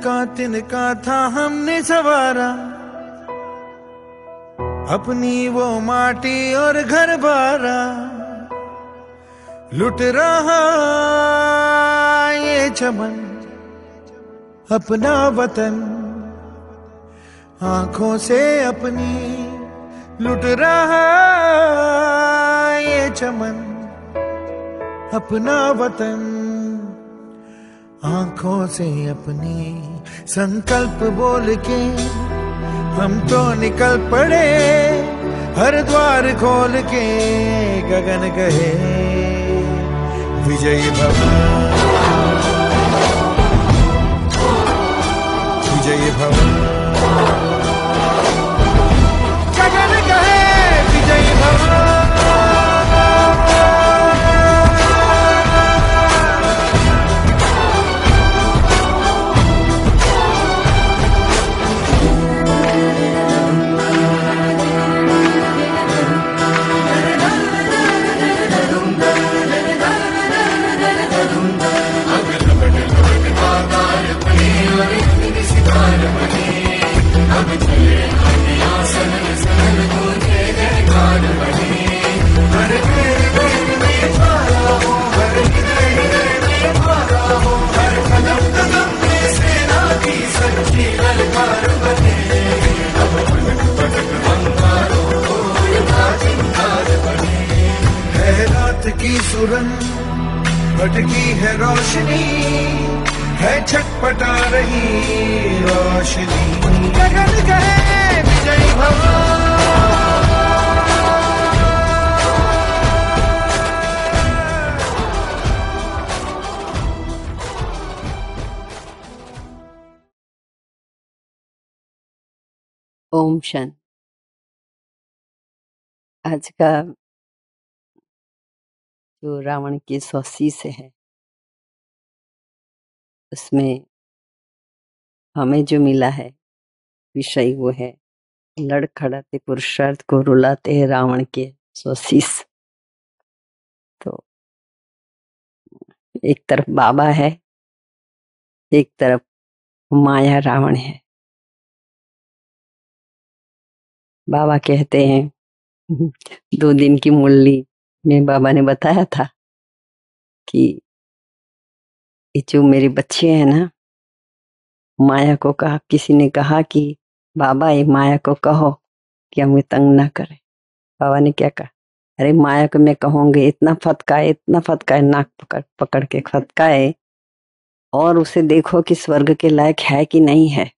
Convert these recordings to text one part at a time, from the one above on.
तिनका तिनका था हमने सवारा। अपनी वो माटी और घर बारा। लुट रहा ये चमन, अपना वतन। आँखों से अपनी लुट रहा ये चमन, अपना वतन। आँखों से अपनी संकल्प बोल के हम तो निकल पड़े, हर द्वार खोल के गगन कहे, विजय भवन। विजय भव की सुरन भटकी है रोशनी, है छटपटा रही रोशनी। गगन कहे विजय भव ओम शांति आज का जो रावण की सौसी से है, उसमें हमें जो मिला है विषय वो है लड़खड़ाते पुरुषार्थ को रुलाते हैं रावण के सोशीस तो एक तरफ़ बाबा है, एक तरफ़ माया रावण है। बाबा कहते हैं, दो दिन की मुरली में बाबा ने बताया था कि ये जो मेरे बच्चे हैं ना, माया को कहा, किसी ने कहा कि, बाबा, ये माया को कहो कि हमें तंग ना करे। बाबा ने क्या कहा? अरे, माया को मैं कहूँगी, इतना फतकाए इतना फतकाए, नाक पकड़ पकड़ के फतकाए और उसे देखो कि स्वर्ग के लायक है कि नहीं है।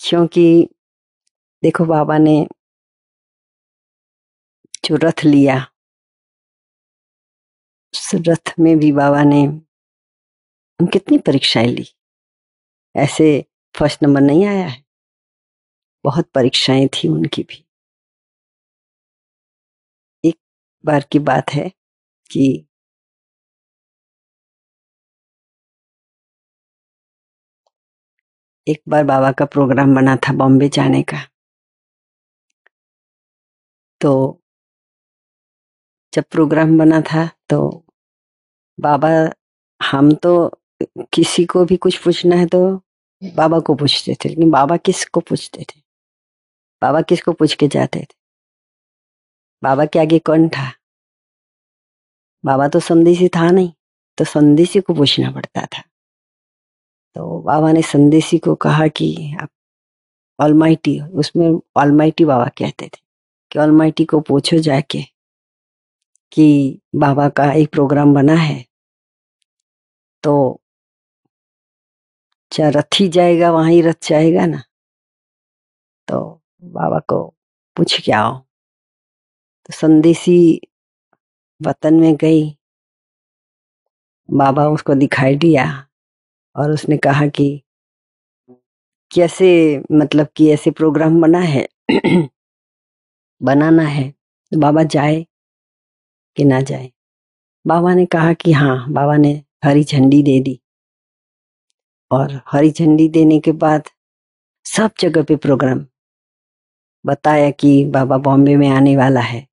क्योंकि देखो, बाबा ने जो रथ लिया। उस रथ में भी बाबा ने कितनी परीक्षाएँ ली। ऐसे फ़र्स्ट नंबर नहीं आया है। बहुत परीक्षाएँ थी उनकी भी। एक बार की बात है कि एक बार बाबा का प्रोग्राम बना था बॉम्बे जाने का। तो जब प्रोग्राम बना था तो बाबा, हम तो किसी को भी कुछ पूछना है तो बाबा को पूछते थे, लेकिन बाबा किसको पूछते थे? बाबा किसको पूछ के जाते थे? बाबा के आगे कौन था? बाबा तो संदेशी था नहीं तो संदेशी को पूछना पड़ता था। तो बाबा ने संदेशी को कहा कि आप ऑलमाइटी उसमें ऑलमाइटी बाबा कहते थे कि ऑलमाइटी को पूछो जाके कि बाबा का एक प्रोग्राम बना है। तो चाहे रथ ही जाएगा, वहाँ ही रथ जाएगा ना। तो बाबा को पूछ के आओ। तो संदेशी वतन में गई। बाबा उसको दिखाई दिया और उसने कहा कि कैसे मतलब कि ऐसे प्रोग्राम बना है। बनाना है। तो बाबा जाए। कि ना जाए। बाबा ने कहा कि हाँ बाबा ने हरी झंडी दे दी। और हरी झंडी देने के बाद सब जगह पे प्रोग्राम बताया कि बाबा बॉम्बे में आने वाला है।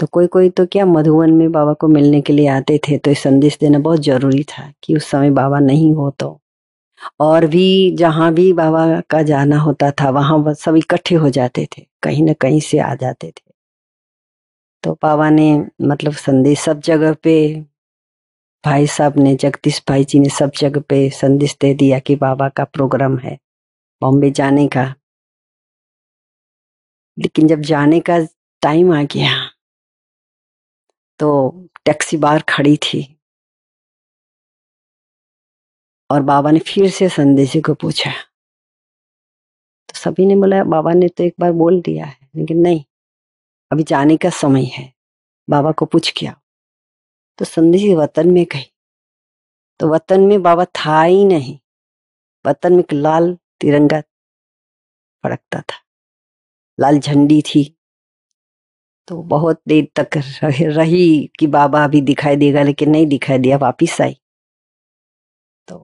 तो कोई कोई तो क्या मधुबन में बाबा को मिलने के लिए आते थे तो ये संदेश देना बहुत ज़रूरी था कि उस समय बाबा नहीं हो तो। और भी जहाँ भी बाबा का जाना होता था, वहाँ सब इकट्ठे हो जाते थे, कहीं ना कहीं से आ जाते थे। तो बाबा ने मतलब संदेश सब जगह पे, भाई साहब ने, जगदीश भाई जी ने सब जगह पे संदेश दे दिया कि बाबा का प्रोग्राम है बॉम्बे जाने का। लेकिन जब जाने का टाइम आ गया तो टैक्सी बाहर खड़ी थी। और बाबा ने फिर से संदेशी को पूछा। तो सभी ने बोला, बाबा ने तो एक बार बोल दिया है। लेकिन नहीं अभी जाने का समय है। बाबा को पूछ किया तो संदेशी वतन में गई। तो वतन में बाबा था ही नहीं। वतन में एक लाल तिरंगा फड़कता था। लाल झंडी थी। तो बहुत देर तक रही कि बाबा अभी दिखाई देगा, लेकिन नहीं दिखाई दिया, वापिस आई। तो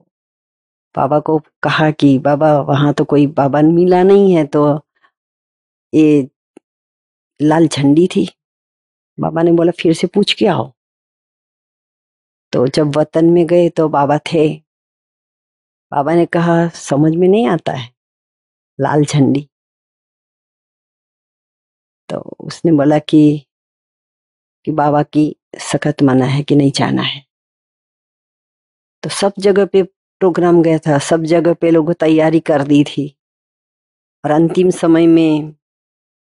बाबा को कहा कि, बाबा, वहाँ तो कोई बाबा मिला नहीं है तो ये लाल झंडी थी। बाबा ने बोला, फिर से पूछ के आओ। तो जब वतन में गए तो बाबा थे। बाबा ने कहा, समझ में नहीं आता है, लाल झंडी। तो उसने बोला कि कि बाबा की सख्त मना है कि नहीं जाना है। तो सब जगह पे प्रोग्राम गया था, सब जगह पे लोगों तैयारी कर दी थी। और अंतिम समय में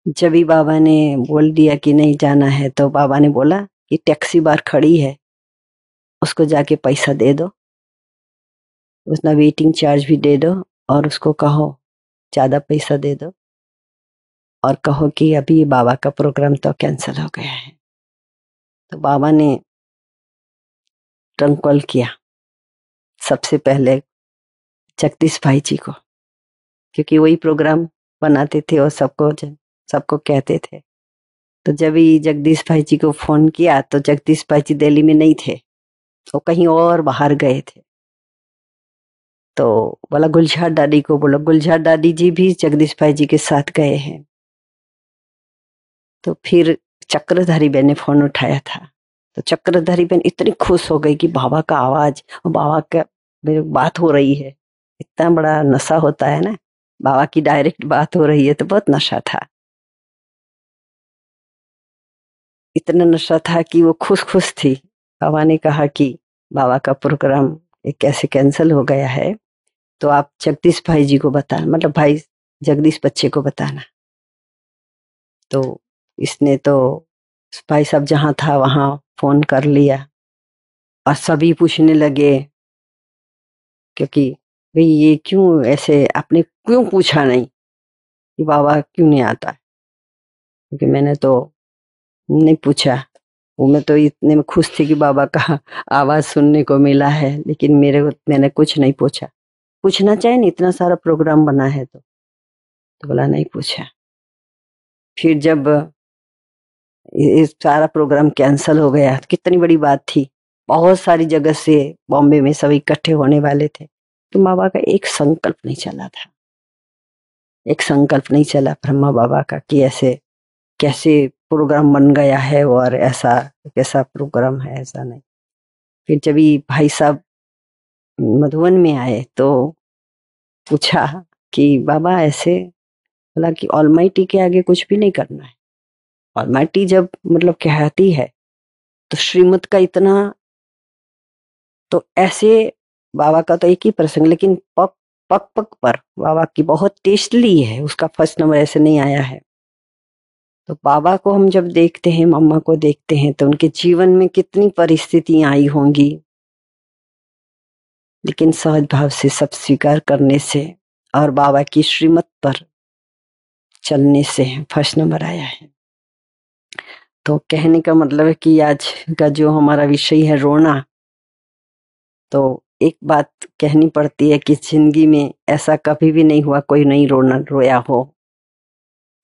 जब भी बाबा ने बोल दिया कि नहीं जाना है तो बाबा ने बोला कि टैक्सी बार खड़ी है, उसको जाके पैसा दे दो। उसना वेटिंग चार्ज भी दे दो और उसको कहो, ज़्यादा पैसा दे दो। और कहो कि अभी बाबा का प्रोग्राम तो कैंसिल हो गया है। तो बाबा ने ट्रंक कॉल किया, सबसे पहले जगदीश भाई जी को, क्योंकि वही प्रोग्राम बनाते थे और सबको सबको कहते थे। तो जब ही जगदीश भाई जी को फ़ोन किया तो जगदीश भाई जी दिल्ली में नहीं थे वो तो कहीं और बाहर गए थे। तो बोला गुलझार दादी को बोला। गुलझार दादी जी भी जगदीश भाई जी के साथ गए हैं। तो फिर चक्रधारी बहन ने फ़ोन उठाया था। तो चक्रधारी बहन इतनी खुश हो गई कि बाबा का आवाज़ और बाबा का, मेरी बात हो रही है। इतना बड़ा नशा होता है ना, बाबा की डायरेक्ट बात हो रही है तो बहुत नशा था। इतना नशा था कि वो खुश खुश थी। बाबा ने कहा कि, बाबा का प्रोग्राम कैसे कैंसिल हो गया है? तो आप जगदीश भाई जी को बताना मतलब भाई जगदीश बच्चे को बताना। तो इसने तो भाई साहब जहाँ था वहाँ फ़ोन कर लिया और सभी पूछने लगे, क्योंकि भाई ये क्यों ऐसे, आपने क्यों पूछा नहीं कि बाबा क्यों नहीं आता? क्योंकि मैंने तो नहीं पूछा, वो मैं तो इतने में खुश थी कि बाबा का आवाज़ सुनने को मिला है, लेकिन मेरे को, मैंने कुछ नहीं पूछा। पूछना चाहिए ना, इतना सारा प्रोग्राम बना है तो। तो बोला, नहीं पूछा। फिर जब ये सारा प्रोग्राम कैंसिल हो गया, कितनी बड़ी बात थी। बहुत सारी जगह से बॉम्बे में सब इकट्ठे होने वाले थे। तो माँ बाबा का एक संकल्प नहीं चला था। एक संकल्प नहीं चला ब्रह्मा बाबा का कि ऐसे, कैसे प्रोग्राम बन गया है और ऐसा, कैसा प्रोग्राम है ऐसा नहीं। फिर जब भाई साहब मधुबन में आए तो पूछा कि, बाबा, ऐसे बोला कि ऑलमाइटी के आगे कुछ भी नहीं करना है। ऑलमाइटी जब मतलब कहती है तो श्रीमत का इतना तो ऐसे बाबा का तो एक ही प्रसंग, लेकिन पक पक पक पर बाबा की बहुत टेस्टली है, उसका फ़र्स्ट नंबर ऐसे नहीं आया है। तो बाबा को हम जब देखते हैं, मम्मा को देखते हैं तो उनके जीवन में कितनी परिस्थितियाँ आई होंगी। लेकिन सहज भाव से सब स्वीकार करने से और बाबा की श्रीमत पर चलने से फ़र्स्ट नंबर आया है। तो कहने का मतलब है कि आज का जो हमारा विषय है रोना तो एक बात कहनी पड़ती है कि ज़िंदगी में ऐसा कभी भी नहीं हुआ कोई नहीं रोना, रोया हो।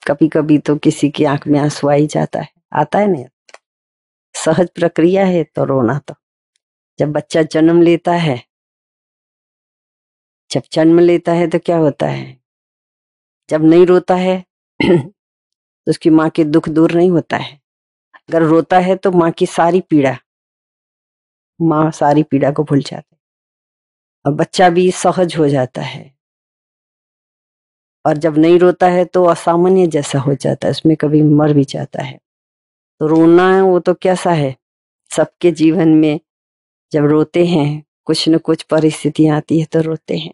कभी कभी तो किसी की आँख में आँसू आई जाता है। आता है नहीं। सहज प्रक्रिया है तो रोना तो। जब बच्चा जन्म लेता है, जब जन्म लेता है तो क्या होता है? जब नहीं रोता है तो उसकी माँ के दुख दूर नहीं होता है। अगर रोता है तो माँ की सारी पीड़ा, माँ सारी पीड़ा को भूल जाती और बच्चा भी सहज हो जाता है। और जब नहीं रोता है तो असामान्य जैसा हो जाता है, उसमें कभी मर भी जाता है। तो रोना है वो तो कैसा है? सबके जीवन में जब रोते हैं, कुछ न कुछ परिस्थितियाँ आती है तो रोते हैं।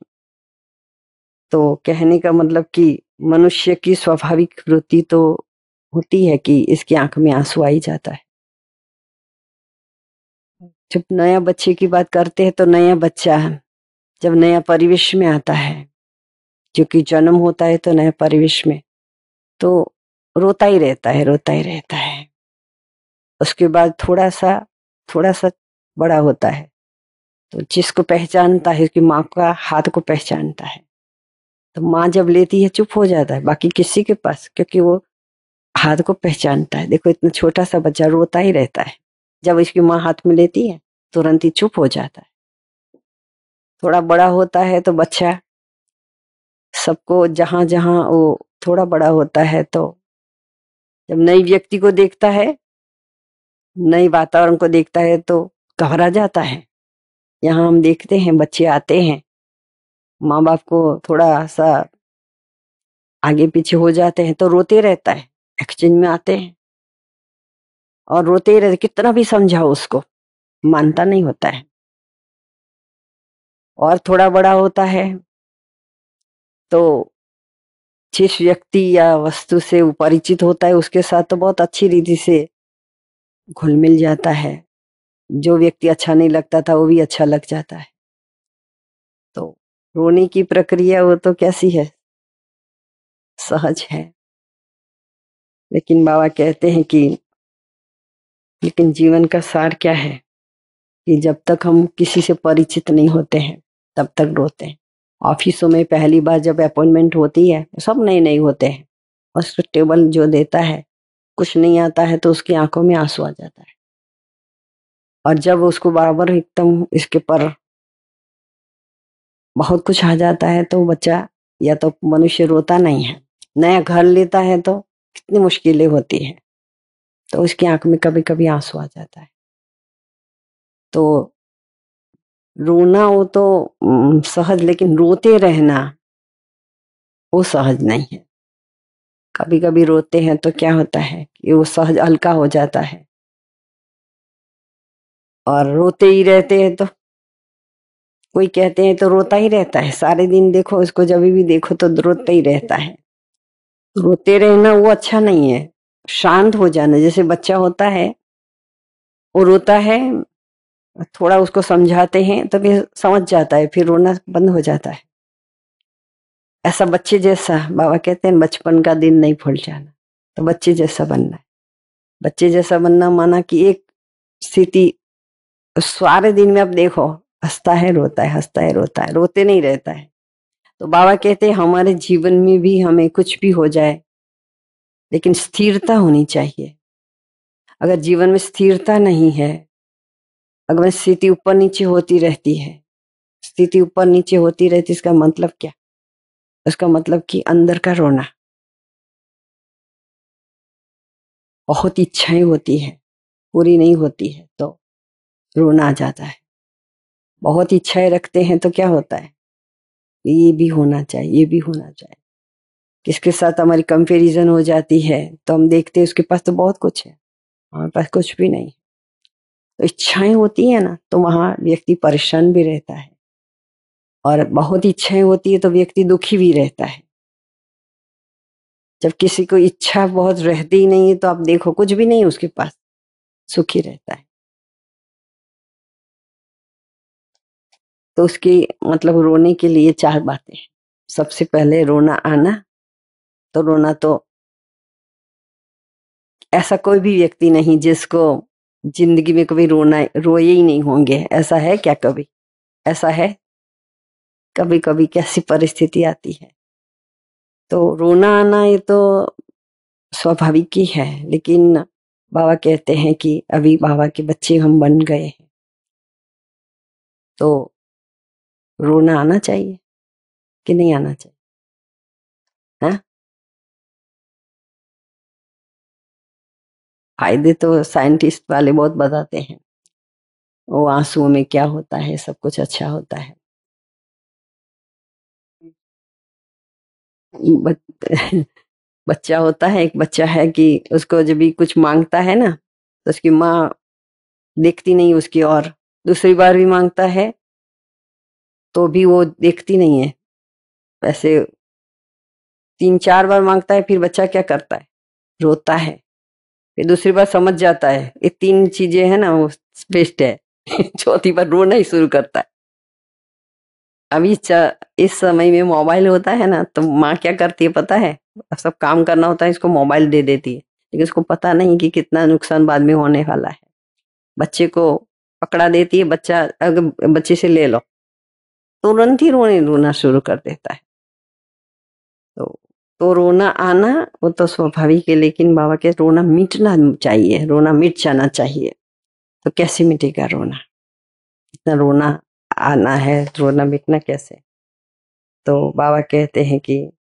तो कहने का मतलब कि मनुष्य की स्वाभाविक वृत्ति तो होती है कि इसकी आँख में आँसू आ ही जाता है। जब नया बच्चे की बात करते हैं तो नया बच्चा जब नया परिवेश में आता है क्योंकि जन्म होता है तो नया परिवेश में। तो रोता ही रहता है, रोता ही रहता है। उसके बाद थोड़ा सा थोड़ा सा बड़ा होता है। तो जिसको पहचानता है उसकी माँ का हाथ को पहचानता है। तो माँ जब लेती है, चुप हो जाता है। बाकी किसी के पास, क्योंकि वो हाथ को पहचानता है। देखो, इतना छोटा सा बच्चा रोता ही रहता है। जब इसकी माँ हाथ में लेती है, तुरंत ही चुप हो जाता है। थोड़ा बड़ा होता है तो बच्चा सबको जहाँ जहाँ वो थोड़ा बड़ा होता है तो जब नई व्यक्ति को देखता है, नई वातावरण को देखता है तो घबरा जाता है। यहाँ हम देखते हैं, बच्चे आते हैं माँ बाप को थोड़ा सा आगे पीछे हो जाते हैं तो रोते रहता है, एक्सचेंज में आते हैं। और रोते ही रहते, कितना भी समझाओ उसको, मानता नहीं होता है। और थोड़ा बड़ा होता है तो जिस व्यक्ति या वस्तु से परिचित होता है, उसके साथ तो बहुत अच्छी रीति से घुल मिल जाता है। जो व्यक्ति अच्छा नहीं लगता था, वो भी अच्छा लग जाता है। तो रोने की प्रक्रिया वो तो कैसी है? सहज है। लेकिन बाबा कहते हैं कि, लेकिन जीवन का सार क्या है? कि जब तक हम किसी से परिचित नहीं होते हैं, तब तक रोते हैं। ऑफिसों में पहली बार जब अपॉइंटमेंट होती है, सब नए नए होते हैं और टेबल जो देता है, कुछ नहीं आता है तो उसकी आँखों में आँसू आ जाता है। और जब उसको बराबर एकदम इसके पर बहुत कुछ आ जाता है तो बच्चा या तो मनुष्य रोता नहीं है, नया घर लेता है तो कितनी मुश्किलें होती है तो उसकी आँख में कभी कभी आँसू आ जाता है। तो रोना वो तो सहज, लेकिन रोते रहना, वो सहज नहीं है। कभी कभी रोते हैं तो क्या होता है कि वो सहज, हल्का हो जाता है। और रोते ही रहते हैं तो कोई कहते हैं तो रोता ही रहता है। सारे दिन देखो उसको जब भी देखो तो रोता ही रहता है। रोते रहना वो अच्छा नहीं है। शांत हो जाना, जैसे बच्चा होता है, वो रोता है थोड़ा उसको समझाते हैं तो फिर समझ जाता है, फिर रोना बंद हो जाता है। ऐसा बच्चे जैसा, बाबा कहते हैं, बचपन का दिन नहीं भूल जाना। तो बच्चे जैसा बनना है। बच्चे जैसा बनना माना कि एक स्थिति, सारे दिन में आप देखो, हंसता है, रोता है, हंसता है, रोता है, रोते नहीं रहता है। तो बाबा कहते हैं, हमारे जीवन में भी हमें कुछ भी हो जाए, लेकिन स्थिरता होनी चाहिए। अगर जीवन में स्थिरता नहीं है अगर स्थिति ऊपर नीचे होती रहती है, स्थिति ऊपर नीचे होती रहती इसका मतलब क्या? उसका मतलब कि अंदर का रोना। बहुत इच्छाएँ होती है, पूरी नहीं होती है तो रोना आ जाता है। बहुत इच्छाएँ रखते हैं तो क्या होता है? ये भी होना चाहिए, ये भी होना चाहिए। किसके साथ हमारी कंपेरिजन हो जाती है तो हम देखते हैं उसके पास तो बहुत कुछ है, हमारे पास कुछ भी नहीं इच्छाएँ होती है ना तो वहाँ व्यक्ति परेशान भी रहता है। और बहुत इच्छाएँ होती है तो व्यक्ति दुखी भी रहता है। जब किसी को इच्छा बहुत रहती ही नहीं है तो आप देखो, कुछ भी नहीं उसके पास, सुखी रहता है। तो उसकी मतलब रोने के लिए चार बातें सबसे पहले रोना आना तो रोना तो ऐसा कोई भी व्यक्ति नहीं जिसको ज़िंदगी में कभी रोना, रोए ही नहीं होंगे। ऐसा है क्या कभी? ऐसा है? कभी कभी कैसी परिस्थिति आती है? तो रोना आना ये तो स्वाभाविक ही है, लेकिन बाबा कहते हैं कि अभी बाबा के बच्चे हम बन गए हैं। तो रोना आना चाहिए कि नहीं आना चाहिए? फ़ायदे तो साइंटिस्ट वाले बहुत बताते हैं। वो आंसुओं में क्या होता है, सब कुछ अच्छा होता है। बच्चा होता है, एक बच्चा है कि उसको जब भी कुछ माँगता है ना तो उसकी माँ देखती नहीं उसकी और। दूसरी बार भी माँगता है तो भी वो देखती नहीं है। वैसे तीन चार बार माँगता है, फिर बच्चा क्या करता है? रोता है। फिर दूसरी बार समझ जाता है। ये तीन चीज़ें है ना, वो बेस्ट है। चौथी बार रोना ही शुरू करता है। अभी इस समय में मोबाइल होता है ना तो माँ क्या करती है पता है? सब काम करना होता है, इसको मोबाइल दे देती है। लेकिन उसको पता नहीं कि कितना नुकसान बाद में होने वाला है। बच्चे को पकड़ा देती है, बच्चा अगर बच्चे से ले लो। तुरंत ही रोने, रोना शुरू कर देता है। तो तो रोना आना, वो तो स्वाभाविक है, लेकिन बाबा के रोना मिटना चाहिए, रोना मिट जाना चाहिए। तो कैसे मिटेगा रोना? इतना रोना आना है, रोना मिटना कैसे? तो बाबा कहते हैं कि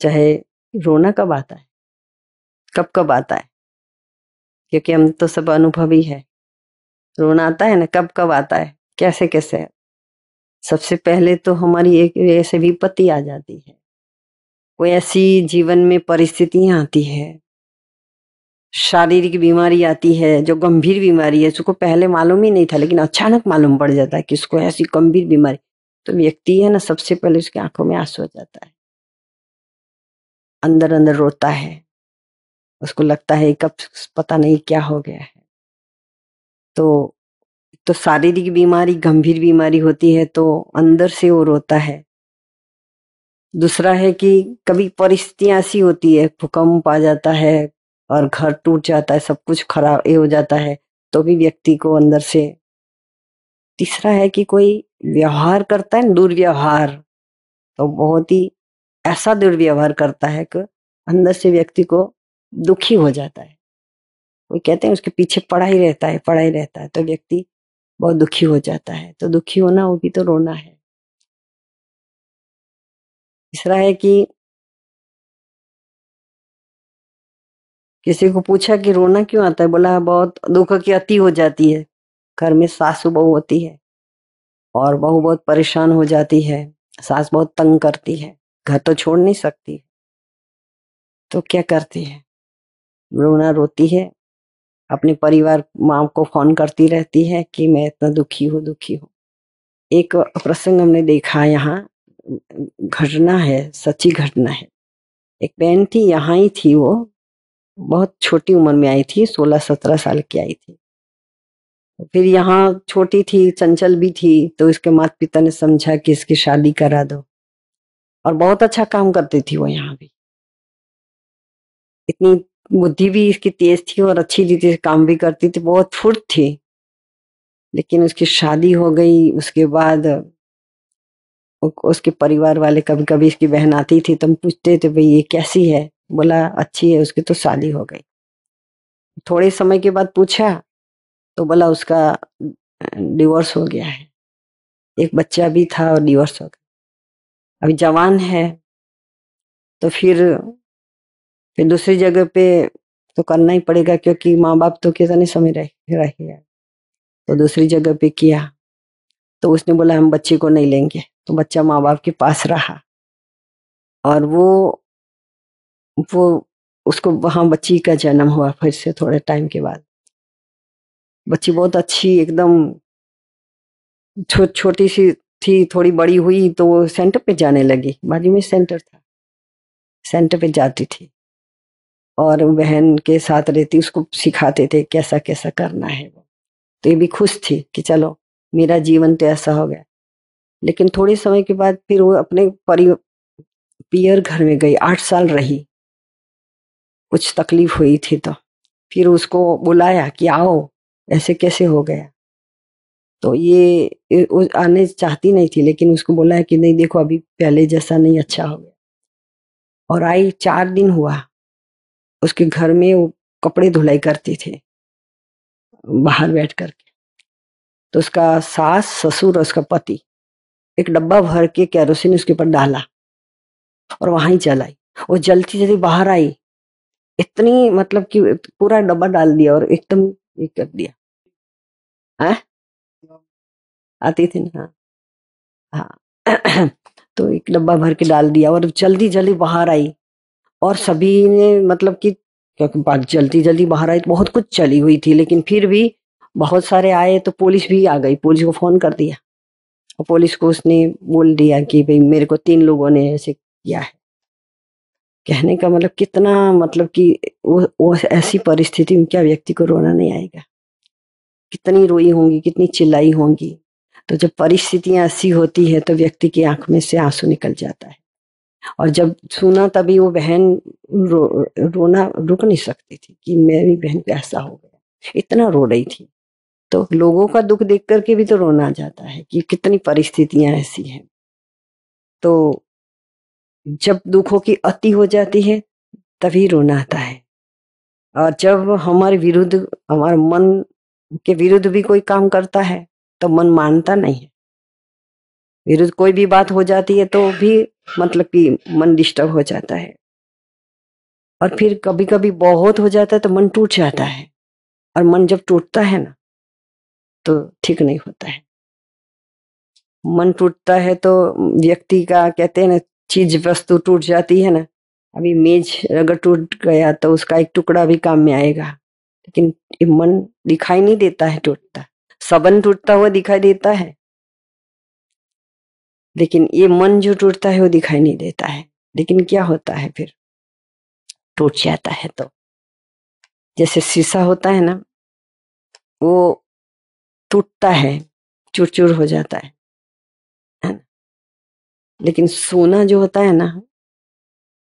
चाहे रोना कब आता है? कब कब आता है? क्योंकि हम तो सब अनुभवी है। रोना आता है ना, कब कब आता है? कैसे कैसे? सबसे पहले तो हमारी एक ऐसे विपत्ति आ जाती है। कोई ऐसी जीवन में परिस्थितियाँ आती है? शारीरिक बीमारी आती है, जो गंभीर बीमारी है, उसको पहले मालूम ही नहीं था, लेकिन अचानक मालूम पड़ जाता है कि उसको ऐसी गंभीर बीमारी। तो व्यक्ति है ना, सबसे पहले उसकी आँखों में आँसू आ जाता है। अंदर अंदर रोता है। उसको लगता है कब पता नहीं क्या हो गया है। तो तो शारीरिक बीमारी, गंभीर बीमारी होती है तो अंदर से वो रोता है। दूसरा है कि कभी परिस्थितियाँ ऐसी होती है, भूकंप आ जाता है और घर टूट जाता है, सब कुछ खराब हो जाता है तो भी व्यक्ति को अंदर से तीसरा है कि कोई व्यवहार करता है, दुर्व्यवहार तो बहुत ही ऐसा दुर्व्यवहार करता है कि अंदर से व्यक्ति को दुखी हो जाता है। कोई कहते हैं उसके पीछे पड़ा ही रहता है, पड़ा ही रहता है तो व्यक्ति बहुत दुखी हो जाता है तो दुखी होना भी तो रोना है। तीसरा है कि किसी को पूछा कि रोना क्यों आता है? बोला बहुत दुख की अति हो जाती है। घर में सासू बहू होती है और बहू बहुत परेशान हो जाती है। सास बहुत तंग करती है। घर तो छोड़ नहीं सकती। तो क्या करती है? रोना रोती है। अपने परिवार माँ को फ़ोन करती रहती है कि मैं इतना दुखी हूँ दुखी हूँ। एक प्रसंग हमने देखा यहाँ। घटना है, सच्ची घटना है। एक बहन थी, यहाँ ही थी वो। बहुत छोटी उम्र में आई थी सोलह सत्रह साल की आई थी। फिर यहाँ छोटी थी, चंचल भी थी तो इसके माता पिता ने समझा कि इसकी शादी करा दो। और बहुत अच्छा काम करती थी वो यहाँ भी। इतनी बुद्धि भी इसकी तेज थी और अच्छी रीति से काम भी करती थी, बहुत फुर्त थी। लेकिन उसकी शादी हो गई, उसके बाद उसके परिवार वाले कभी कभी इसकी बहन आती थी तो हम पूछते थे, भाई ये कैसी है? बोला, अच्छी है, उसकी तो शादी हो गई। थोड़े समय के बाद पूछा तो बोला, उसका डिवोर्स हो गया है। एक बच्चा भी था और डिवोर्स हो गया। अभी जवान है तो फिर फिर दूसरी जगह पे तो करना ही पड़ेगा, क्योंकि माँ बाप तो कितने समय रह रहेगा तो दूसरी जगह पे किया तो उसने बोला, हम बच्चे को नहीं लेंगे। तो बच्चा माँ बाप के पास रहा। और वो वो उसको वहाँ बच्ची का जन्म हुआ फिर से थोड़े टाइम के बाद। बच्ची बहुत अच्छी एकदम छो, छोटी सी थी थोड़ी बड़ी हुई तो वो सेंटर पे जाने लगी। बाजू में सेंटर था। सेंटर पे जाती थी। और बहन के साथ रहती उसको सिखाते थे कैसा कैसा करना है वो। तो ये भी खुश थी कि चलो मेरा जीवन तो ऐसा हो गया। लेकिन थोड़े समय के बाद फिर वो अपने परि, पियर घर में गई। आठ साल रही। कुछ तकलीफ़ हुई थी तो। फिर उसको बुलाया कि आओ, ऐसे कैसे हो गया? तो ये आने चाहती नहीं थी, लेकिन उसको बोला कि नहीं, देखो अभी पहले जैसा नहीं अच्छा हो गया। और आई, चार दिन हुआ। उसके घर में वो कपड़े धुलाई करती थी। बाहर बैठ करके। तो उसका सास, ससुर और उसका पति एक डब्बा भर के कैरोसिन उसके ऊपर डाला और वहाँ ही जलाई वो जलती जल्दी बाहर आई। इतनी मतलब कि पूरा डब्बा डाल दिया और एकदम ये कर दिया। है? आती थी ना हाँ। तो एक डब्बा भर के डाल दिया और जल्दी जल्दी बाहर आई। और सभी ने मतलब कि क्योंकि बात जल्दी जल्दी बाहर आई तो बहुत कुछ चली हुई थी, लेकिन फिर भी बहुत सारे आए तो पुलिस भी आ गई। पुलिस को फ़ोन कर दिया। और पुलिस को उसने बोल दिया कि भाई मेरे को तीन लोगों ने ऐसे किया है। कहने का मतलब कितना मतलब कि वो, वो ऐसी परिस्थिति में क्या व्यक्ति को रोना नहीं आएगा? कितनी रोई होंगी कितनी चिल्लाई होंगी? तो जब परिस्थितियाँ ऐसी होती है तो व्यक्ति की आँख में से आँसू निकल जाता है। और जब सुना तभी वो बहन रो, रोना रुक नहीं सकती थी कि मेरी बहन को ऐसा हो गया। इतना रो रही थी। तो लोगों का दुख देख करके भी तो रोना जाता है कि कितनी परिस्थितियाँ ऐसी हैं। तो जब दुखों की अति हो जाती है, तभी रोना आता है। और जब हमारे विरुद्ध, हमारे मन के विरुद्ध भी कोई काम करता है तो मन मानता नहीं है। विरुद्ध कोई भी बात हो जाती है तो भी मतलब कि मन डिस्टर्ब हो जाता है। और फिर कभी कभी बहुत हो जाता है तो मन टूट जाता है। और मन जब टूटता है ना तो ठीक नहीं होता है। मन टूटता है तो व्यक्ति का कहते हैं ना, चीज़ वस्तु टूट जाती है ना, अभी मेज अगर टूट गया तो उसका एक टुकड़ा भी काम में आएगा। लेकिन ये मन दिखाई नहीं देता है टूटता, सबन टूटता हुआ दिखाई देता है। लेकिन ये मन जो टूटता है वो दिखाई नहीं देता है। लेकिन क्या होता है फिर? टूट जाता है तो। जैसे शीशा होता है ना, वो टूटता है चूर हो जाता है लेकिन सोना जो होता है ना,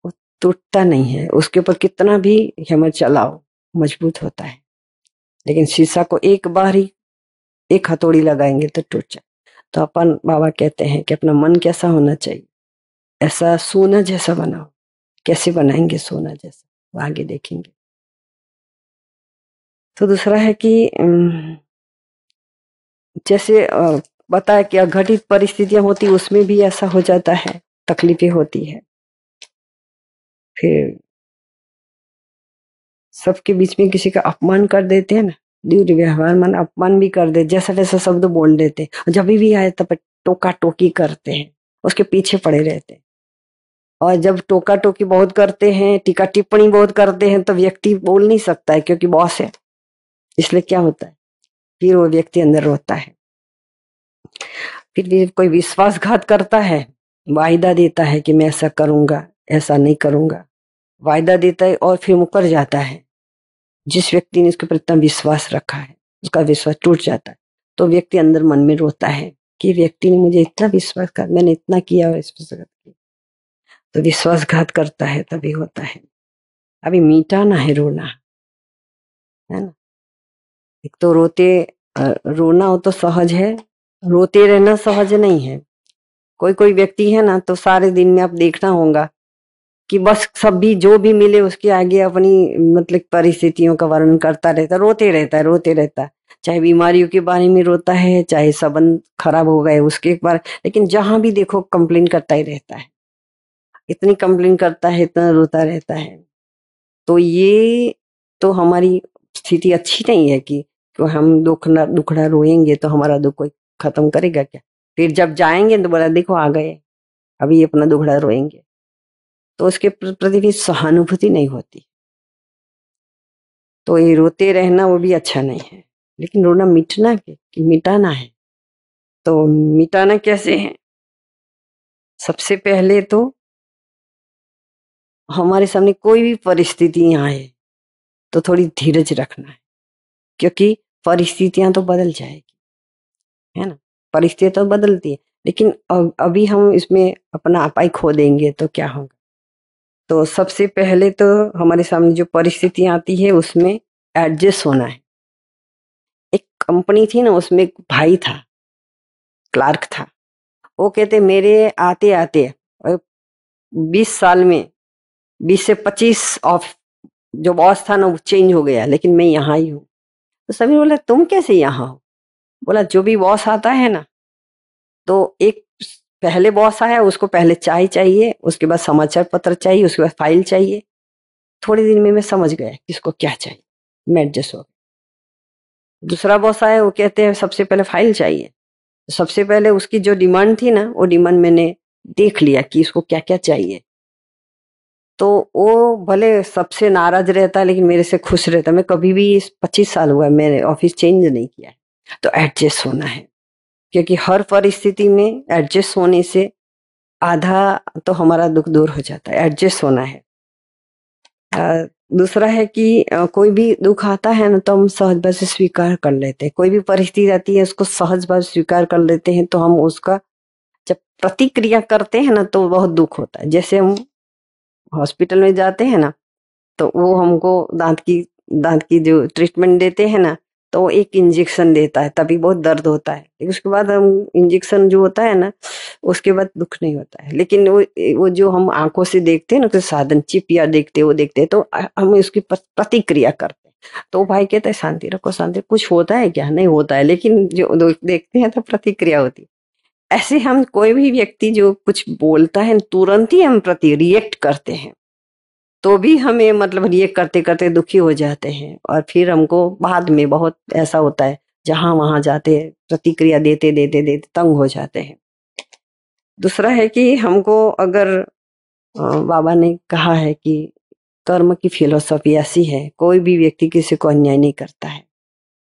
वो टूटता नहीं है। उसके ऊपर कितना भी हेमर चलाओ, मज़बूत होता है। लेकिन शीशा को एक बार ही एक हथौड़ी लगाएँगे तो टूट जाए। तो अपन बाबा कहते हैं कि अपना मन कैसा होना चाहिए? ऐसा सोना जैसा बनाओ। कैसे बनाएँगे सोना जैसा? वो आगे देखेंगे। तो दूसरा है कि जैसे बताया कि अघटित परिस्थितियाँ होती, उसमें भी ऐसा हो जाता है, तकलीफें होती है। फिर सबके बीच में किसी का अपमान कर देते हैं ना, दूर व्यवहार मन अपमान भी कर दे, जैसा जैसा शब्द बोल देते जब भी आए तब टोका टोकी करते हैं, उसके पीछे पड़े रहते हैं। और जब टोका टोकी बहुत करते हैं टीका टिप्पणी बहुत करते हैं तो व्यक्ति बोल नहीं सकता है, क्योंकि बॉस है। इसलिए क्या होता है? फिर वो व्यक्ति अंदर रोता है। फिर भी कोई विश्वासघात करता है, वायदा देता है कि मैं ऐसा करूँगा, ऐसा नहीं करूँगा। वायदा देता है और फिर मुकर जाता है। जिस व्यक्ति ने उसके प्रति इतना विश्वास रखा है, उसका विश्वास टूट जाता है तो व्यक्ति अंदर मन में रोता है कि व्यक्ति ने मुझे इतना विश्वास कर, मैंने इतना किया और विश्वासघात किया। तो विश्वासघात करता है, तभी होता है। अभी मीटाना है, रोना, है ना? एक तो रोते रोना हो तो सहज है, रोते रहना सहज नहीं है। कोई कोई व्यक्ति है ना तो सारे दिन में आप देखना होगा कि बस सब भी जो भी मिले उसके आगे अपनी मतलब परिस्थितियों का वर्णन करता रहता, रोते रहता है रोते रहता। है चाहे बीमारियों के बारे में रोता है, चाहे संबंध खराब हो गए उसके बारे, लेकिन जहाँ भी देखो कंप्लेन करता ही रहता है। इतनी कंप्लेन करता है, इतना रोता रहता है। तो ये तो हमारी स्थिति अच्छी नहीं है कि तो हम दुखना, दुखड़ा रोएँगे तो हमारा दुख कोई खत्म करेगा क्या? फिर जब जाएँगे तो बोला, देखो, आ गए। अभी अपना दुखड़ा रोएँगे। तो उसके प्रति भी सहानुभूति नहीं होती। तो ये रोते रहना वो भी अच्छा नहीं है। लेकिन रोना मिटना के, कि मिटाना है? तो मिटाना कैसे है? सबसे पहले तो हमारे सामने कोई भी परिस्थिति आए तो थोड़ी धीरज रखना है। क्योंकि परिस्थितियाँ तो बदल जाएगी, है ना? परिस्थितियाँ तो बदलती है, लेकिन अभी हम इसमें अपना अपाई खो देंगे तो क्या होगा? तो सबसे पहले तो हमारे सामने जो परिस्थितियाँ आती है, उसमें एडजस्ट होना है। एक कंपनी थी ना, उसमें एक भाई था क्लार्क था। वो कहते, मेरे आते आते बीस साल में, बीस से पच्चीस ऑफ़, जो बॉस था ना, वो चेंज हो गया, लेकिन मैं यहाँ ही हूँ। तो सभी बोला, तुम कैसे यहाँ हो? बोला, जो भी बॉस आता है ना तो एक पहले बॉस आया, उसको पहले चाय चाहिए, उसके बाद समाचार पत्र चाहिए, उसके बाद फ़ाइल चाहिए। थोड़े दिन में मैं समझ गया किसको क्या चाहिए, मैं एडजस्ट हो गया। दूसरा बॉस आया, वो कहते हैं, सबसे पहले फ़ाइल चाहिए। सबसे पहले उसकी जो डिमांड थी ना, वो डिमांड मैंने देख लिया कि इसको क्या क्या चाहिए। तो वो भले सबसे नाराज़ रहता है लेकिन मेरे से खुश रहता। मैं कभी भी पच्चीस साल हुआ मैंने ऑफ़िस चेंज नहीं किया है। तो एडजस्ट होना है। क्योंकि हर परिस्थिति में एडजस्ट होने से आधा तो हमारा दुख दूर हो जाता है। एडजस्ट होना है। दूसरा है कि कोई भी दुख आता है ना तो हम सहज भाव से स्वीकार कर लेते हैं। कोई भी परिस्थिति आती है, उसको सहज भाव स्वीकार कर लेते हैं तो हम उसका जब प्रतिक्रिया करते हैं ना तो बहुत दुख होता है। जैसे हम हॉस्पिटल में जाते हैं ना तो वो हमको दांत की दांत की जो ट्रीटमेंट देते हैं ना तो एक इंजेक्शन देता है, तभी बहुत दर्द होता है। उसके बाद हम इंजेक्शन जो होता है ना, उसके बाद दुख नहीं होता है। लेकिन वो वो जो हम आँखों से देखते हैं ना साधन चिप या देखते वो देखते हैं तो हम उसकी प्रतिक्रिया करते हैं। तो भाई कहते हैं, शांति रखो, शांति कुछ होता है क्या? नहीं होता है, लेकिन जो देखते हैं तो प्रतिक्रिया होती है। ऐसे हम कोई भी व्यक्ति जो कुछ बोलता है, तुरंत ही हम प्रति रिएक्ट करते हैं। तो भी हमें मतलब रिएक्ट करते करते दुखी हो जाते हैं और फिर हमको बाद में बहुत ऐसा होता है, जहाँ वहाँ जाते प्रतिक्रिया देते देते देते तंग हो जाते हैं। दूसरा है कि हमको अगर बाबा ने कहा है कि कर्म की फिलोसफी ऐसी है, कोई भी व्यक्ति किसी को अन्याय नहीं करता है।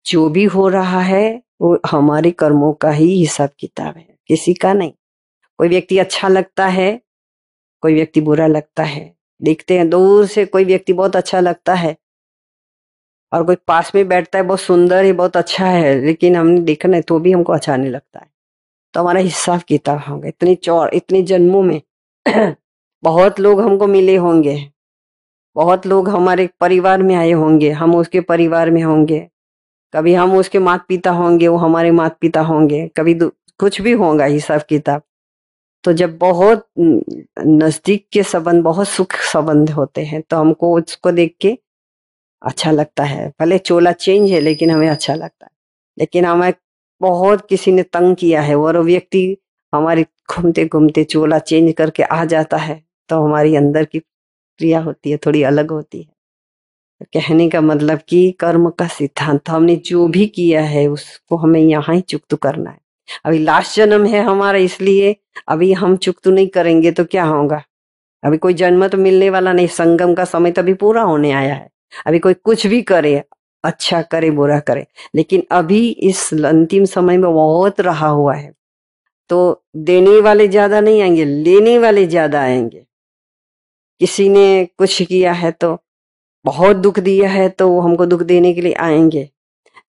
जो भी हो रहा है, वो हमारे कर्मों का ही हिसाब किताब है। किसी का नहीं। कोई व्यक्ति अच्छा लगता है, कोई व्यक्ति बुरा लगता है। देखते हैं, दूर से कोई व्यक्ति बहुत अच्छा लगता है। और कोई पास में बैठता है, बहुत सुंदर है, बहुत अच्छा है, लेकिन हमने देखना है तो भी हमको अच्छा नहीं लगता है। तो हमारा हिसाब किताब होंगे। इतनी चौड़, इतने जन्मों में बहुत लोग हमको मिले होंगे। बहुत लोग हमारे परिवार में आए होंगे। हम उसके परिवार में होंगे। कभी हम उसके माता पिता होंगे, वो हमारे माता पिता होंगे। कभी कुछ भी होगा हिसाब किताब। तो जब बहुत नज़दीक के संबंध, बहुत सुख संबंध होते हैं तो हमको उसको देख के अच्छा लगता है। भले चोला चेंज है, लेकिन हमें अच्छा लगता है। लेकिन हमें बहुत किसी ने तंग किया है और व्यक्ति हमारी घूमते घूमते चोला चेंज करके आ जाता है तो हमारी अंदर की क्रिया होती है, थोड़ी अलग होती है। तो कहने का मतलब कि कर्म का सिद्धांत, हमने जो भी किया है, उसको हमें यहाँ ही चुक्त करना है। अभी लास्ट जन्म है हमारा इसलिए, अभी हम चुक्त नहीं करेंगे तो क्या होगा? अभी कोई जन्म तो मिलने वाला नहीं, संगम का समय तो अभी पूरा होने आया है। अभी कोई कुछ भी करे अच्छा करे, बुरा करे, लेकिन अभी इस अंतिम समय में बहुत रहा हुआ है। तो देने वाले ज़्यादा नहीं आएँगे, लेने वाले ज़्यादा आएँगे। किसी ने कुछ किया है तो बहुत दुख दिया है तो वो हमको दुख देने के लिए आएँगे।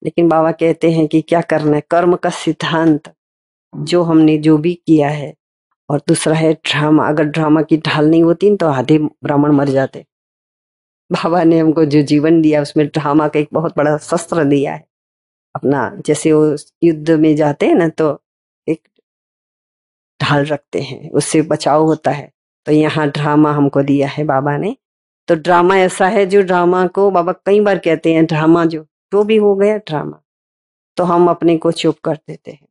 लेकिन बाबा कहते हैं कि क्या करना है? कर्म का सिद्धांत, जो हमने जो भी किया है, और दूसरा है ड्रामा। अगर ड्रामा की ढाल नहीं होती तो आधे ब्राह्मण मर जाते। बाबा ने हमको जो जीवन दिया, उसमें ड्रामा का एक बहुत बड़ा शस्त्र दिया है। अपना, जैसे वो युद्ध में जाते हैं ना तो एक ढाल रखते हैं, उससे बचाव होता है। तो यहाँ ड्रामा हमको दिया है बाबा ने। तो ड्रामा ऐसा है, जो ड्रामा को बाबा कई बार कहते हैं, ड्रामा जो जो भी हो गया ड्रामा तो हम अपने को चुप कर देते हैं।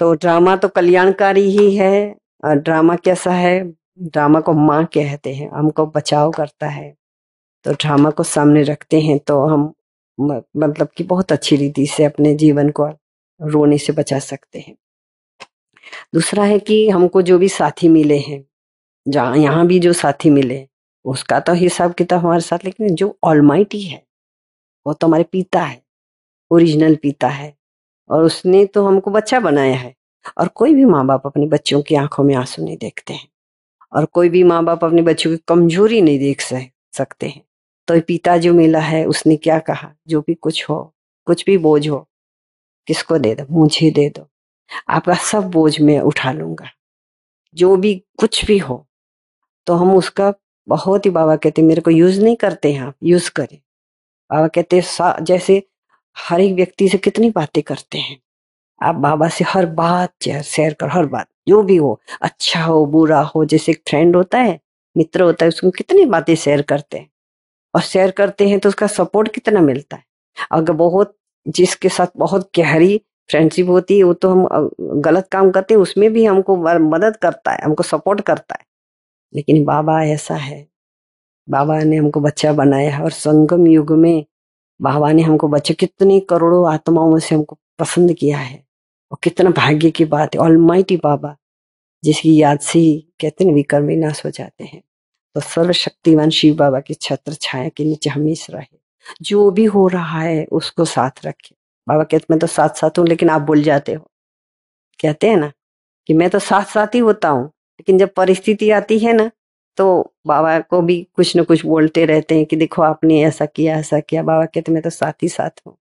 तो ड्रामा तो कल्याणकारी ही है ड्रामा कैसा है? ड्रामा को माँ कहते हैं, हमको बचाव करता है। तो ड्रामा को सामने रखते हैं तो हम मतलब कि बहुत अच्छी रीति से अपने जीवन को रोने से बचा सकते हैं। दूसरा है कि हमको जो भी साथी मिले हैं, जहाँ, यहाँ भी जो साथी मिले, उसका तो हिसाब किताब हमारे साथ, लेकिन जो ऑलमाइटी है वो तो हमारे पिता है, ओरिजिनल पिता है, और उसने तो हमको बच्चा बनाया है। और कोई भी माँ बाप अपने बच्चों की आँखों में आँसू नहीं देखते हैं, और कोई भी माँ बाप अपने बच्चों की कमज़ोरी नहीं देख सकते हैं। तो पिता जो मिला है, उसने क्या कहा? जो भी कुछ हो, कुछ भी बोझ हो, किसको दे दो? मुझे दे दो। आपका सब बोझ मैं उठा लूँगा। जो भी कुछ भी हो तो हम उसका बहुत ही बाबा कहते मेरे को यूज़ नहीं करते हैं आप, यूज़ करें। बाबा कहते हैं जैसे हर एक व्यक्ति से कितनी बातें करते हैं। आप बाबा से हर बात शेयर कर, हर बात, जो भी हो अच्छा हो, बुरा हो, जैसे एक फ्रेंड होता है, मित्र होता है, उसको कितनी बातें शेयर करते हैं। और शेयर करते हैं तो उसका सपोर्ट कितना मिलता है। अगर बहुत, जिसके साथ बहुत गहरी फ्रेंडशिप होती है, वो तो हम गलत काम करते हैं, उसमें भी हमको मदद करता है, हमको सपोर्ट करता है। लेकिन बाबा ऐसा है। बाबा ने हमको बच्चा बनाया और संगम युग में बाबा ने हमको बच्चे कितनी करोड़ों आत्माओं से हमको पसंद किया है। और कितना भाग्य की बात है। ऑलमाइटी बाबा जिसकी याद से ही कहते हैं विकर्म विनाश हो जाते हैं। तो सर्वशक्तिवान शिव बाबा की छत्र छाया के नीचे हमेशा रहे। जो भी हो रहा है, उसको साथ रखे। बाबा कहते, मैं तो साथ साथ हूँ, लेकिन आप भूल जाते हो। कहते हैं ना कि मैं तो साथ साथ ही होता हूँ, लेकिन जब परिस्थिति आती है ना तो बाबा को भी कुछ न कुछ बोलते रहते हैं कि देखो आपने ऐसा किया ऐसा किया। बाबा कहते, मैं तो साथ ही साथ हूँ,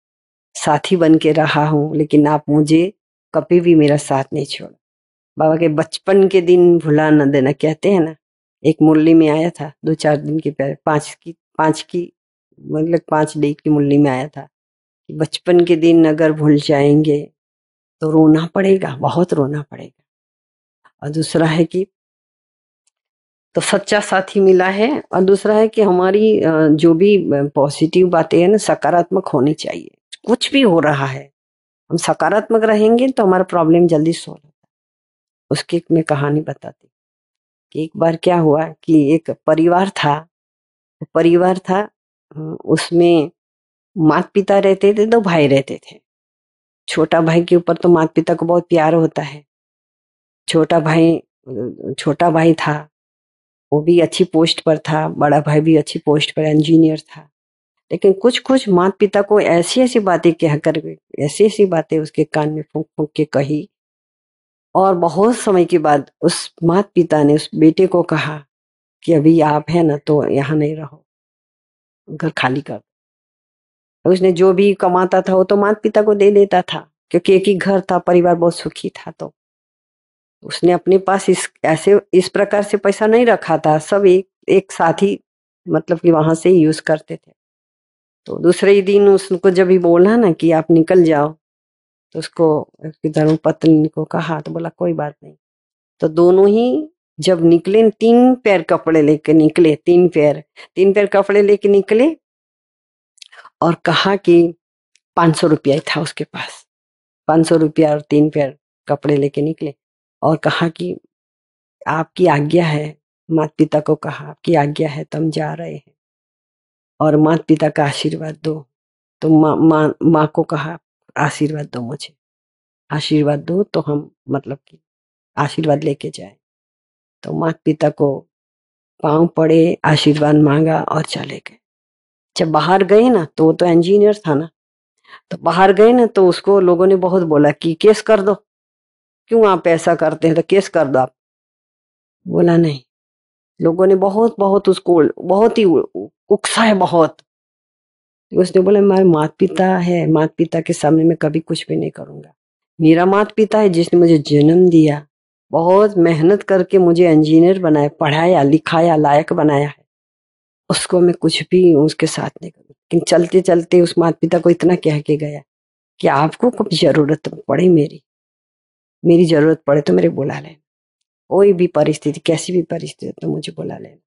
साथी बन के रहा हूँ, लेकिन आप मुझे कभी भी मेरा साथ नहीं छोड़ा। बाबा के बचपन के दिन भुला न देना, कहते हैं ना, एक मुरली में आया था, दो चार दिन के पहले, पाँच की पाँच की मतलब पाँच डे की मुरली में आया था। बचपन के दिन अगर भूल जाएँगे तो रोना पड़ेगा, बहुत रोना पड़ेगा। और दूसरा है कि तो सच्चा साथी मिला है और दूसरा है कि हमारी जो भी पॉजिटिव बातें हैं ना, सकारात्मक होनी चाहिए। कुछ भी हो रहा है, हम सकारात्मक रहेंगे तो हमारा प्रॉब्लम जल्दी सोल्व होता है उसकी मैं कहानी बताती कि एक बार क्या हुआ कि एक परिवार था परिवार था उसमें माता पिता रहते थे, दो भाई रहते थे। छोटा भाई के ऊपर तो माता पिता को बहुत प्यार होता है। छोटा भाई छोटा भाई था वो भी अच्छी पोस्ट पर था, बड़ा भाई भी अच्छी पोस्ट पर इंजीनियर था। लेकिन कुछ कुछ माता पिता को ऐसी ऐसी बातें कह कर ऐसी ऐसी बातें उसके कान में फूंक फूंक के कही। और बहुत समय के बाद उस माता पिता ने उस बेटे को कहा कि अभी आप है ना तो यहाँ नहीं रहो। घर खाली कर उसने जो भी कमाता था, वो तो माता पिता को दे देता था, क्योंकि एक ही घर था, परिवार बहुत सुखी था तो। उसने अपने पास इस, ऐसे, इस प्रकार से पैसा नहीं रखा था। सब एक एक साथ ही मतलब कि वहाँ से यूज़ करते थे। तो दूसरे ही दिन उसको जब भी बोला ना कि आप निकल जाओ तो उसको धर्म पत्नी को कहा तो बोला, कोई बात नहीं। तो दोनों ही जब निकले, तीन पैर कपड़े लेके निकले, तीन पैर तीन पैर कपड़े लेके निकले और कहा कि पाँच सौ रुपया था उसके पास। पाँच सौ रुपया और तीन पैर कपड़े लेके निकले। और कहा कि आपकी आज्ञा है माता पिता को कहा, आपकी आज्ञा है तो हम जा रहे हैं। और माता पिता का आशीर्वाद दो। तो माँ माँ माँ को कहा, आशीर्वाद दो मुझे। आशीर्वाद दो तो हम मतलब कि आशीर्वाद लेके जाए। तो माता पिता को पाँव पड़े, आशीर्वाद मांगा और चले गए। जब बाहर गए ना तो वो तो इंजीनियर था ना। तो बाहर गए ना तो उसको लोगों ने बहुत बोला कि केस कर दो। क्यों आप ऐसा करते हैं? तो केस कर दो आप। बोला, नहीं। लोगों ने बहुत बहुत उसको बहुत ही उकसा है बहुत। उसने बोला मेरे माता पिता है। माता पिता के सामने मैं कभी कुछ भी नहीं करूँगा। मेरा माता पिता है जिसने मुझे जन्म दिया। बहुत मेहनत करके मुझे इंजीनियर बनाया, पढ़ाया, लिखाया, लायक बनाया है। उसको मैं कुछ भी उसके साथ नहीं करूँ लेकिन चलते चलते उस माता पिता को इतना कह के गया कि, आपको कभी ज़रूरत पड़े मेरी? मेरी ज़रूरत पड़े तो मेरे बुला लेना कोई भी परिस्थिति, कैसी भी परिस्थिति तो मुझे बुला लेना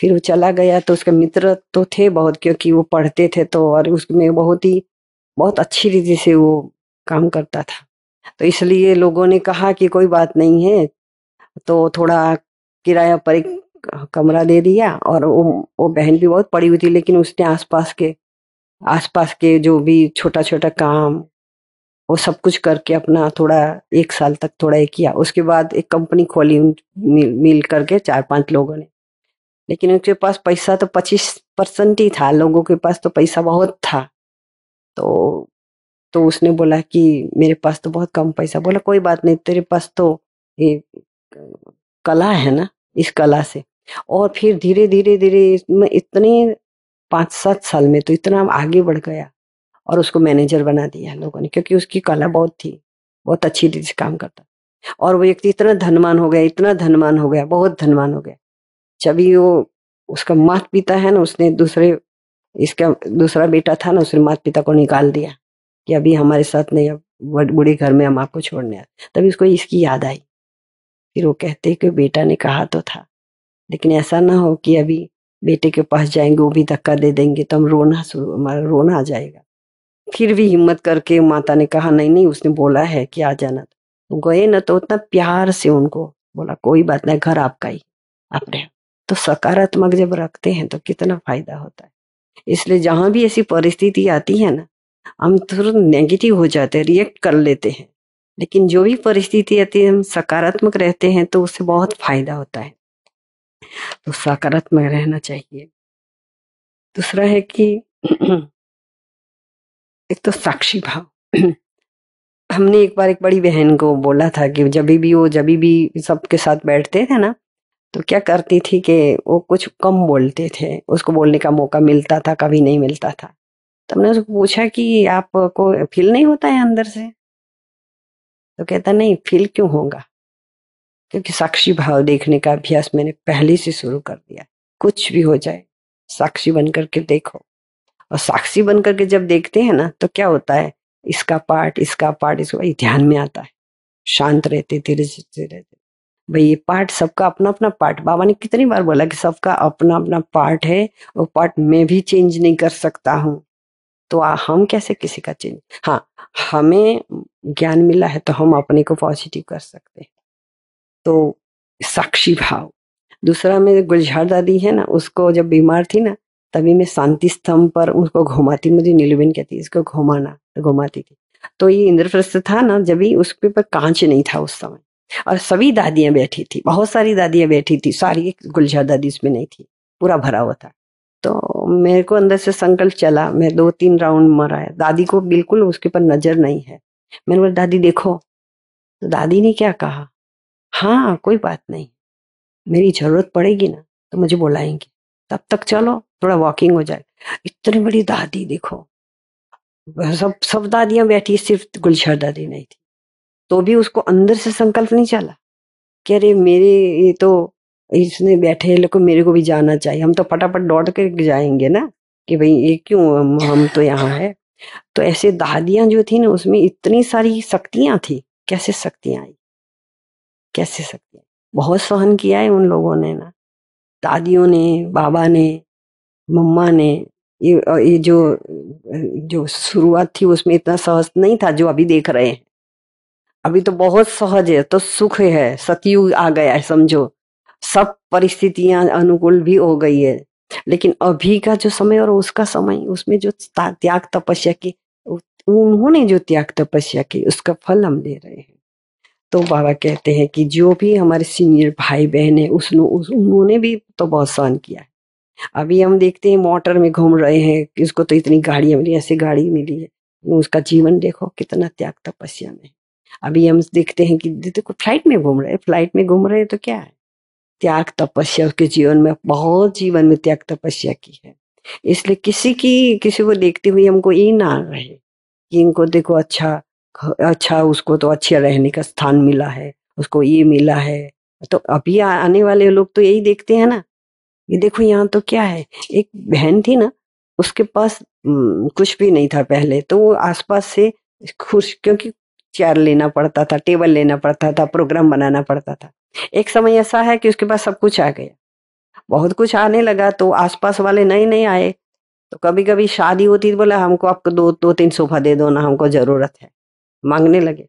फिर वो चला गया तो उसके मित्र तो थे बहुत, क्योंकि वो पढ़ते थे तो और उसमें बहुत ही, बहुत अच्छी रीति से वो काम करता था। तो इसलिए लोगों ने कहा कि कोई बात नहीं है तो थोड़ा किराया पर एक कमरा दे दिया और वो वो बहन भी बहुत पड़ी हुई थी, लेकिन उसने आसपास के आसपास के जो भी छोटा छोटा काम वो सब कुछ करके अपना थोड़ा एक साल तक थोड़ा एक किया। उसके बाद एक कंपनी खोली मिल, मिल करके चार पाँच लोगों ने। लेकिन उनके पास पैसा तो पच्चीस परसेंट ही था लोगों के पास तो पैसा बहुत था। तो तो उसने बोला कि मेरे पास तो बहुत कम पैसा। बोला कोई बात नहीं तेरे पास तो ये कला है ना इस कला से। और फिर धीरे धीरे धीरे इसमें इतने पाँच सात साल में तो इतना आगे बढ़ गया। और उसको मैनेजर बना दिया लोगों ने, क्योंकि उसकी कला बहुत थी, बहुत अच्छी रीति से काम करता। और वो व्यक्ति इतना धनवान हो गया, इतना धनवान हो गया, बहुत धनवान हो गया। जब ही वो उसका मात पिता है ना, उसने दूसरे, इसका दूसरा बेटा था ना, उसने माता पिता को निकाल दिया कि अभी हमारे साथ नहीं, अब बूढ़े घर में हम आपको छोड़ने आए तभी उसको इसकी याद आई। फिर वो कहते कि बेटा ने कहा तो था, लेकिन ऐसा ना हो कि अभी बेटे के पास जाएँगे, वो भी धक्का दे देंगे तो हम रोना शुरू, हमारा रोना आ जाएगा। फिर भी हिम्मत करके माता ने कहा, नहीं नहीं, उसने बोला है कि आ जाना। तो गए ना तो उतना प्यार से उनको बोला, कोई बात नहीं, घर आपका ही अपने तो सकारात्मक जब रखते हैं तो कितना फ़ायदा होता है। इसलिए जहाँ भी ऐसी परिस्थिति आती है ना, हम तुरंत नेगेटिव हो जाते हैं रिएक्ट कर लेते हैं। लेकिन जो भी परिस्थिति आती है, हम सकारात्मक रहते हैं तो उससे बहुत फ़ायदा होता है। तो सकारात्मक रहना चाहिए। दूसरा है कि एक तो साक्षी भाव। हमने एक बार एक बड़ी बहन को बोला था कि जब भी वो जब भी सबके साथ बैठते थे ना तो क्या करती थी कि वो कुछ कम बोलते थे। उसको बोलने का मौका मिलता था, कभी नहीं मिलता था। तो हमने उसको पूछा कि आपको फील नहीं होता है अंदर से? तो कहता, नहीं फील क्यों होगा? क्योंकि साक्षी भाव देखने का अभ्यास मैंने पहले से शुरू कर दिया। कुछ भी हो जाए, साक्षी बन करके देखो। और साक्षी बन करके जब देखते हैं ना तो क्या होता है? इसका पार्ट इसका पार्ट इसको ध्यान में आता है। शांत रहते धीरे धीरे रहते भाई ये पार्ट सबका अपना अपना पार्ट। बाबा ने कितनी बार बोला कि सबका अपना अपना पार्ट है वो पार्ट मैं भी चेंज नहीं कर सकता हूँ। तो आ, हम कैसे किसी का चेंज? हाँ हमें ज्ञान मिला है तो हम अपने को पॉजिटिव कर सकते हैं। तो साक्षी भाव। दूसरा मेरे गुलझार दादी है ना उसको जब बीमार थी ना तभी मैं शांति स्तंभ पर उसको घुमाती, मुझे नीलुबेन कहती, इसको घुमाना। तो घुमाती थी। तो ये इंद्रप्रस्थ था ना, जब भी उसके ऊपर कांच नहीं था उस समय। और सभी दादियाँ बैठी थी, बहुत सारी दादियाँ बैठी थी, सारी गुलझार दादी उसमें नहीं थी, पूरा भरा हुआ था। तो मेरे को अंदर से संकल्प चला, मैं दो तीन राउंड मराया दादी को बिल्कुल उसके ऊपर नज़र नहीं है। मैंने बोला, दादी देखो। तो दादी ने क्या कहा? हाँ कोई बात नहीं। मेरी ज़रूरत पड़ेगी ना तो मुझे बुलाएँगे। तब तक चलो थोड़ा वॉकिंग हो जाए। इतनी बड़ी दादी देखो। सब सब दादियाँ बैठी सिर्फ़ गुलशर दादी नहीं थी। तो भी उसको अंदर से संकल्प नहीं चला कि अरे मेरे ये तो इसने बैठे लेकिन मेरे को भी जाना चाहिए। हम तो फटाफट दौड़ के जाएँगे ना कि भाई ये क्यों हम, हम तो यहाँ है? तो ऐसे दादियाँ जो थी ना उसमें इतनी सारी शक्तियाँ थी। कैसे शक्तियाँ आई? कैसे शक्तियाँ बहुत सहन किया है उन लोगों ने ना। दादियों ने, बाबा ने, मम्मा ने, ये ये जो जो शुरुआत थी उसमें इतना सहज नहीं था जो अभी देख रहे हैं। अभी तो बहुत सहज है तो सुख है, सतयुग आ गया है, समझो। सब परिस्थितियाँ अनुकूल भी हो गई है, लेकिन अभी का जो समय और उसका समय, उसमें जो त्याग तपस्या की उन्होंने जो त्याग तपस्या की, उसका फल हम ले रहे हैं। तो बाबा कहते हैं कि जो भी हमारे सीनियर भाई बहन है उस, उन्होंने भी तो बहुत सहन किया है। अभी हम देखते हैं मोटर में घूम रहे हैं इसको तो इतनी गाड़ियाँ मिली ऐसी गाड़ी मिली है। उसका जीवन देखो कितना त्याग तपस्या में अभी हम देखते हैं कि देखो फ़्लाइट में घूम रहे हैं फ़्लाइट में घूम रहे तो क्या है? त्याग तपस्या उसके जीवन में बहुत जीवन में त्याग तपस्या की है। इसलिए किसी की किसी को देखते हुए हमको ये ना रहे कि इनको देखो अच्छा अच्छा उसको तो अच्छे रहने का स्थान मिला है, उसको ये मिला है। तो अभी आने वाले लोग तो यही देखते हैं ना, ये देखो यहाँ तो क्या है, एक बहन थी ना, उसके पास कुछ भी नहीं था पहले तो वो आसपास से खुश, क्योंकि चेयर लेना पड़ता था, टेबल लेना पड़ता था, प्रोग्राम बनाना पड़ता था। एक समय ऐसा है कि उसके पास सब कुछ आ गया। बहुत कुछ आने लगा तो आसपास वाले नए नए आए तो कभी कभी शादी होती तो बोला, हमको आपको दो दो, तीन सोफा दे दो ना, हमको ज़रूरत है। मांगने लगे।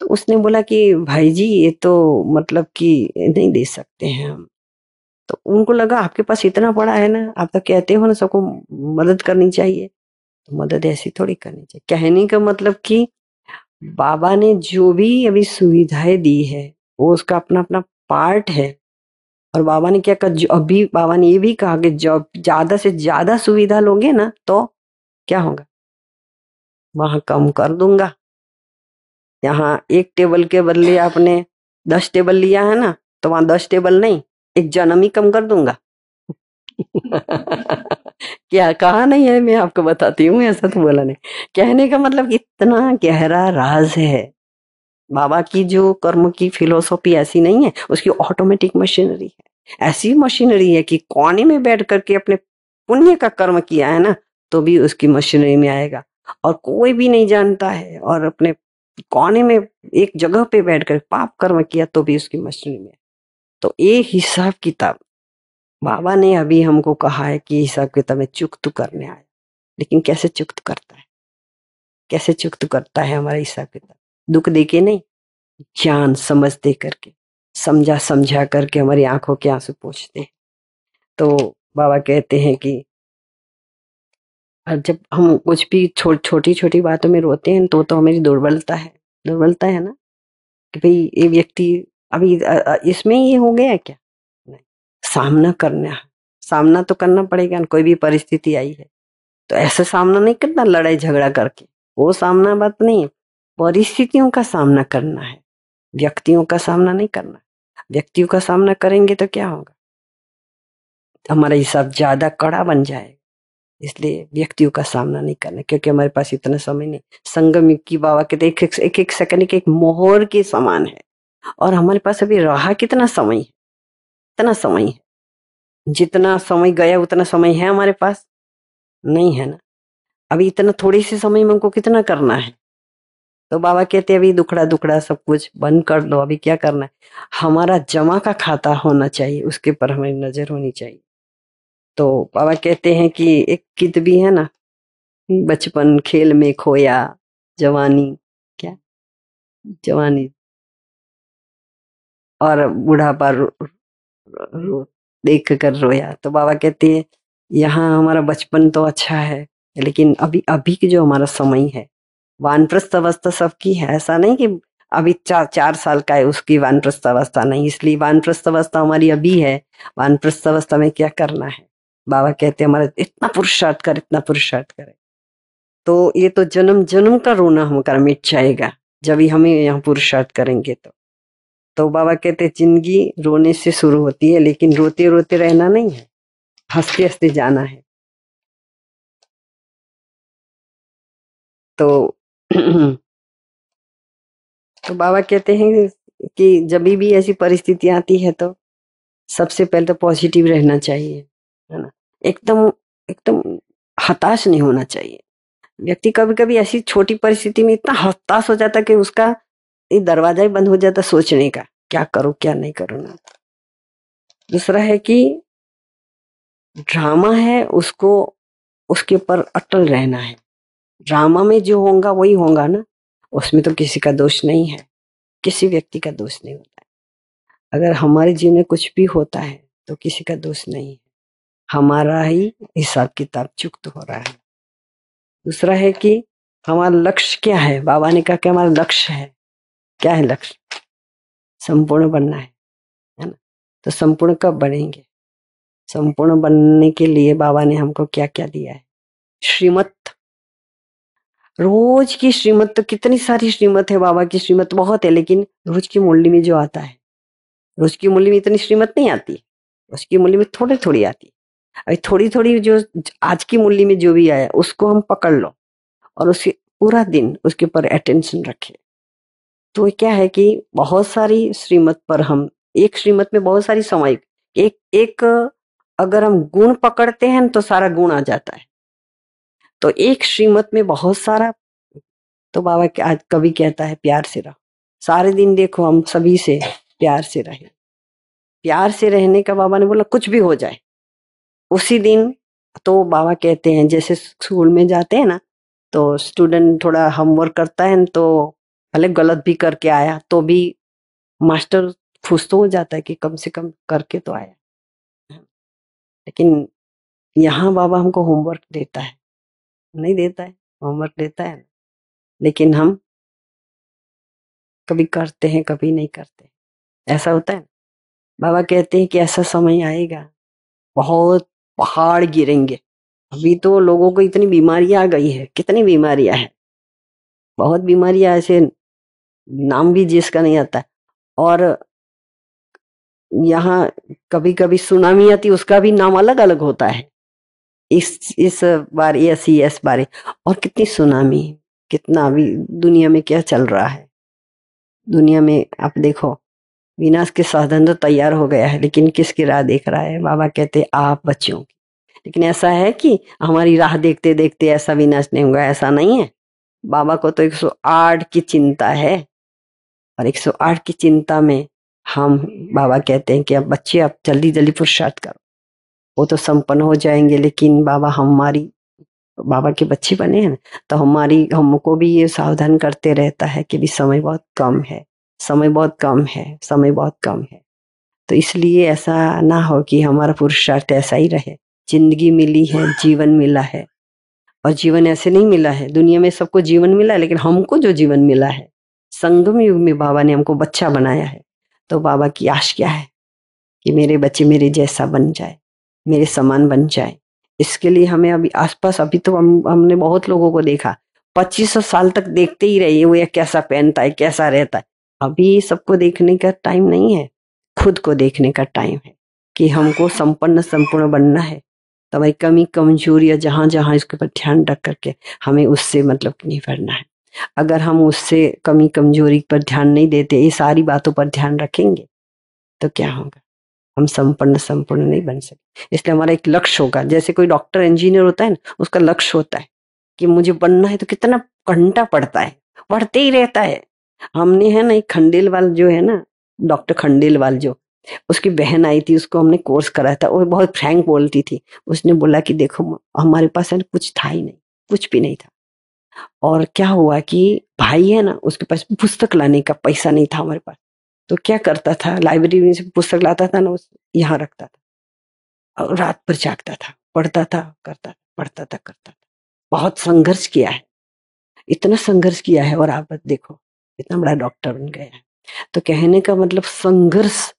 तो उसने बोला कि, भाई जी, ये तो मतलब कि नहीं दे सकते हैं हम। तो उनको लगा, आपके पास इतना पड़ा है ना, आप तो कहते हो ना, सबको मदद करनी चाहिए। तो मदद ऐसी थोड़ी करनी चाहिए। कहने का मतलब कि बाबा ने जो भी अभी सुविधाएँ दी है, वो उसका अपना अपना पार्ट है। और बाबा ने क्या कहा अभी बाबा ने ये भी कहा कि जब ज़्यादा से ज़्यादा सुविधा लोगे ना तो क्या होगा? वहाँ कम कर दूँगा। यहाँ एक टेबल के बदले आपने दस टेबल लिया है ना तो वहाँ दस टेबल नहीं, एक जन्म ही कम कर दूँगा। क्या कहा नहीं है, मैं आपको बताती हूँ, ऐसा तो बोला नहीं। कहने का मतलब इतना गहरा राज है। बाबा की जो कर्म की फिलोसॉफी ऐसी नहीं है, उसकी ऑटोमेटिक मशीनरी है। ऐसी मशीनरी है कि कोने में बैठ करके अपने पुण्य का कर्म किया है ना तो भी उसकी मशीनरी में आएगा। और कोई भी नहीं जानता है और अपने कोने में एक जगह पे बैठकर पाप कर्म किया तो भी उसकी मशीन में। तो ये हिसाब किताब। बाबा ने अभी हमको कहा है कि हिसाब किताब में चुक्त करने आया लेकिन कैसे चुक्त करता है? कैसे चुक्त करता है हमारा हिसाब किताब? दुख देके नहीं, ज्ञान समझ दे करके समझा समझा करके हमारी आँखों के आँसू पूछते हैं। तो बाबा कहते हैं कि जब हम कुछ भी छो, छोटी छोटी बातों में रोते हैं तो तो हमारी दुर्बलता है। दुर्बलता है ना? कि भाई ये व्यक्ति अभी इसमें ये हो गया क्या? नहीं। सामना करना है। सामना तो करना पड़ेगा कोई भी परिस्थिति आई है। तो ऐसे सामना नहीं करना लड़ाई झगड़ा करके। वो सामना बात नहीं है। परिस्थितियों का सामना करना है। व्यक्तियों का सामना नहीं करना व्यक्तियों का सामना करेंगे तो क्या होगा? हमारा हिसाब ज़्यादा कड़ा बन जाएगा। इसलिए व्यक्तियों का सामना नहीं करना क्योंकि हमारे पास इतना समय नहीं। संगम की बाबा के एक एक, एक, सेकंड के एक मोहर के समान है। और हमारे पास अभी रहा कितना समय? है इतना समय है। जितना समय गया उतना समय है हमारे पास? नहीं है ना। अभी इतना थोड़ी सी समय में हमको कितना करना है? तो बाबा कहते हैं अभी दुखड़ा दुखड़ा सब कुछ बंद कर दो अभी क्या करना है? हमारा जमा का खाता होना चाहिए उसके पर हमें नज़र होनी चाहिए। तो बाबा कहते हैं कि एक कित भी है ना बचपन खेल में खोया जवानी क्या? जवानी। और बुढ़ापा रो, रो, देख कर रोया। तो बाबा कहते हैं यहाँ हमारा बचपन तो अच्छा है लेकिन अभी अभी की जो हमारा समय है वानप्रस्थ अवस्था सबकी है। ऐसा नहीं कि अभी चार चार साल का है उसकी वानप्रस्थ अवस्था नहीं। इसलिए वानप्रस्थ अवस्था हमारी अभी है वानप्रस्थ अवस्था में क्या करना है? बाबा कहते हैं, हमारा इतना पुरुषार्थ कर, इतना पुरुषार्थ करे। तो ये तो जन्म जन्म का रोना हमारा मिट जाएगा जब ही हमें यहाँ पुरुषार्थ करेंगे तो। तो बाबा कहते ज़िंदगी रोने से शुरू होती है, लेकिन रोते रोते रहना नहीं है हँसते हँसते जाना है। तो तो बाबा कहते हैं कि जब भी ऐसी परिस्थिति आती है तो सबसे पहले तो पॉजिटिव रहना चाहिए। है ना? एकदम एकदम हताश नहीं होना चाहिए। व्यक्ति कभी कभी ऐसी छोटी परिस्थिति में इतना हताश हो जाता कि उसका ये दरवाज़ा ही बंद हो जाता सोचने का, क्या करो, क्या नहीं करो ना। दूसरा है कि ड्रामा है, उसको, उसके ऊपर अटल रहना है। ड्रामा में जो होगा, वही होगा ना। उसमें तो किसी का दोष नहीं है, किसी व्यक्ति का दोष नहीं होता है। अगर हमारे जीवन में कुछ भी होता है तो किसी का दोष नहीं है। हमारा ही हिसाब किताब चुक्त हो रहा है। दूसरा है कि हमारा लक्ष्य क्या है? बाबा ने कहा कि हमारा लक्ष्य है। क्या है लक्ष्य? संपूर्ण बनना है है ना? तो संपूर्ण कब बनेंगे? संपूर्ण बनने के लिए बाबा ने हमको क्या क्या दिया है? श्रीमत रोज की श्रीमत तो कितनी सारी श्रीमत है बाबा की श्रीमत बहुत है, लेकिन रोज की मुरली में जो आता है, रोज की मुरली में इतनी श्रीमत नहीं आती। रोज की मुरली में थोड़ी थोड़ी आती। थोड़ी थोड़ी जो आज की मुरली में जो भी आया, उसको हम पकड़ लो और उसके पूरा दिन उसके ऊपर अटेंशन रखे। तो क्या है कि बहुत सारी श्रीमत पर हम, एक श्रीमत में बहुत सारी समय एक एक अगर हम गुण पकड़ते हैं तो सारा गुण आ जाता है। तो एक श्रीमत में बहुत सारा तो बाबा आज कभी कहता है, प्यार से रहो। सारे दिन देखो हम सभी से प्यार से रहे। प्यार से रहने का बाबा ने बोला, कुछ भी हो जाए। उसी दिन तो बाबा कहते हैं, जैसे स्कूल में जाते हैं ना तो स्टूडेंट थोड़ा होमवर्क करता है तो भले गलत भी करके आया तो भी मास्टर खुश तो हो जाता है कि कम से कम करके तो आया। लेकिन यहाँ बाबा हमको होमवर्क देता है। नहीं देता है होमवर्क देता है। लेकिन हम कभी करते हैं, कभी नहीं करते। ऐसा होता है बाबा कहते हैं कि ऐसा समय आएगा, बहुत पहाड़ गिरेंगे। अभी तो लोगों को इतनी बीमारियाँ आ गई है। कितनी बीमारियाँ है? बहुत बीमारियाँ ऐसे, नाम भी जिसका नहीं आता। और यहाँ कभी कभी सुनामी आती, उसका भी नाम अलग अलग होता है। इस इस बार एस ही एस बारे। और कितनी सुनामी, कितना अभी दुनिया में क्या चल रहा है? दुनिया में आप देखो विनाश के साधन तो तैयार हो गया है, लेकिन किसकी राह देख रहा है? बाबा कहते आप बच्चों की। लेकिन ऐसा है कि हमारी राह देखते देखते ऐसा विनाश नहीं होगा ऐसा नहीं है। बाबा को तो 108 की चिंता है। और 108 की चिंता में हम, बाबा कहते हैं कि अब बच्चे आप जल्दी जल्दी पुरुषार्थ करो। वो तो संपन्न हो जाएँगे, लेकिन बाबा हमारी, बाबा के बच्चे बने हैं तो हमारी, हमको भी ये सावधान करते रहता है कि भी समय बहुत कम है। समय बहुत कम है, समय बहुत कम है। तो इसलिए ऐसा ना हो कि हमारा पुरुषार्थ ऐसा ही रहे। ज़िंदगी मिली है, जीवन मिला है। और जीवन ऐसे नहीं मिला है। दुनिया में सबको जीवन मिला है लेकिन हमको जो जीवन मिला है, संगम युग में बाबा ने हमको बच्चा बनाया है। तो बाबा की आश क्या है? कि मेरे बच्चे मेरे जैसा बन जाए, मेरे समान बन जाए। इसके लिए हमें अभी आसपास, अभी तो हम, हमने बहुत लोगों को देखा। पच्चीस साल तक देखते ही रहिए, वो ये कैसा पहनता है, कैसा रहता है। अभी सबको देखने का टाइम नहीं है। खुद को देखने का टाइम है कि हमको संपन्न, संपूर्ण बनना है। तो हमारी कमी कमजोरियाँ जहाँ जहाँ इसके ऊपर ध्यान रख करके हमें उससे मतलब नहीं भरना है। अगर हम उससे कमी, कमज़ोरी पर ध्यान नहीं देते, ये सारी बातों पर ध्यान रखेंगे तो क्या होगा? हम संपन्न, संपूर्ण नहीं बन सकते इसलिए हमारा एक लक्ष्य होगा। जैसे कोई डॉक्टर इंजीनियर होता है ना, उसका लक्ष्य होता है कि मुझे बनना है तो कितना घंटा पड़ता है? पढ़ते ही रहता है। हमने है ना एक खंडेलवाल जो है ना, डॉक्टर खंडेलवाल जो, उसकी बहन आई थी, उसको हमने कोर्स कराया था, वो बहुत फ्रैंक बोलती थी। उसने बोला कि देखो, हमारे पास है कुछ था ही नहीं, कुछ भी नहीं था। और क्या हुआ कि भाई है ना, उसके पास पुस्तक लाने का पैसा नहीं था हमारे पास। तो क्या करता था, लाइब्रेरी में से पुस्तक लाता था ना, उस यहाँ रखता था। और रात भर जागता था, पढ़ता था, करता था, पढ़ता था, करता था। बहुत संघर्ष किया है। इतना संघर्ष किया है और आप देखो इतना बड़ा डॉक्टर बन गया तो कहने का मतलब संघर्ष,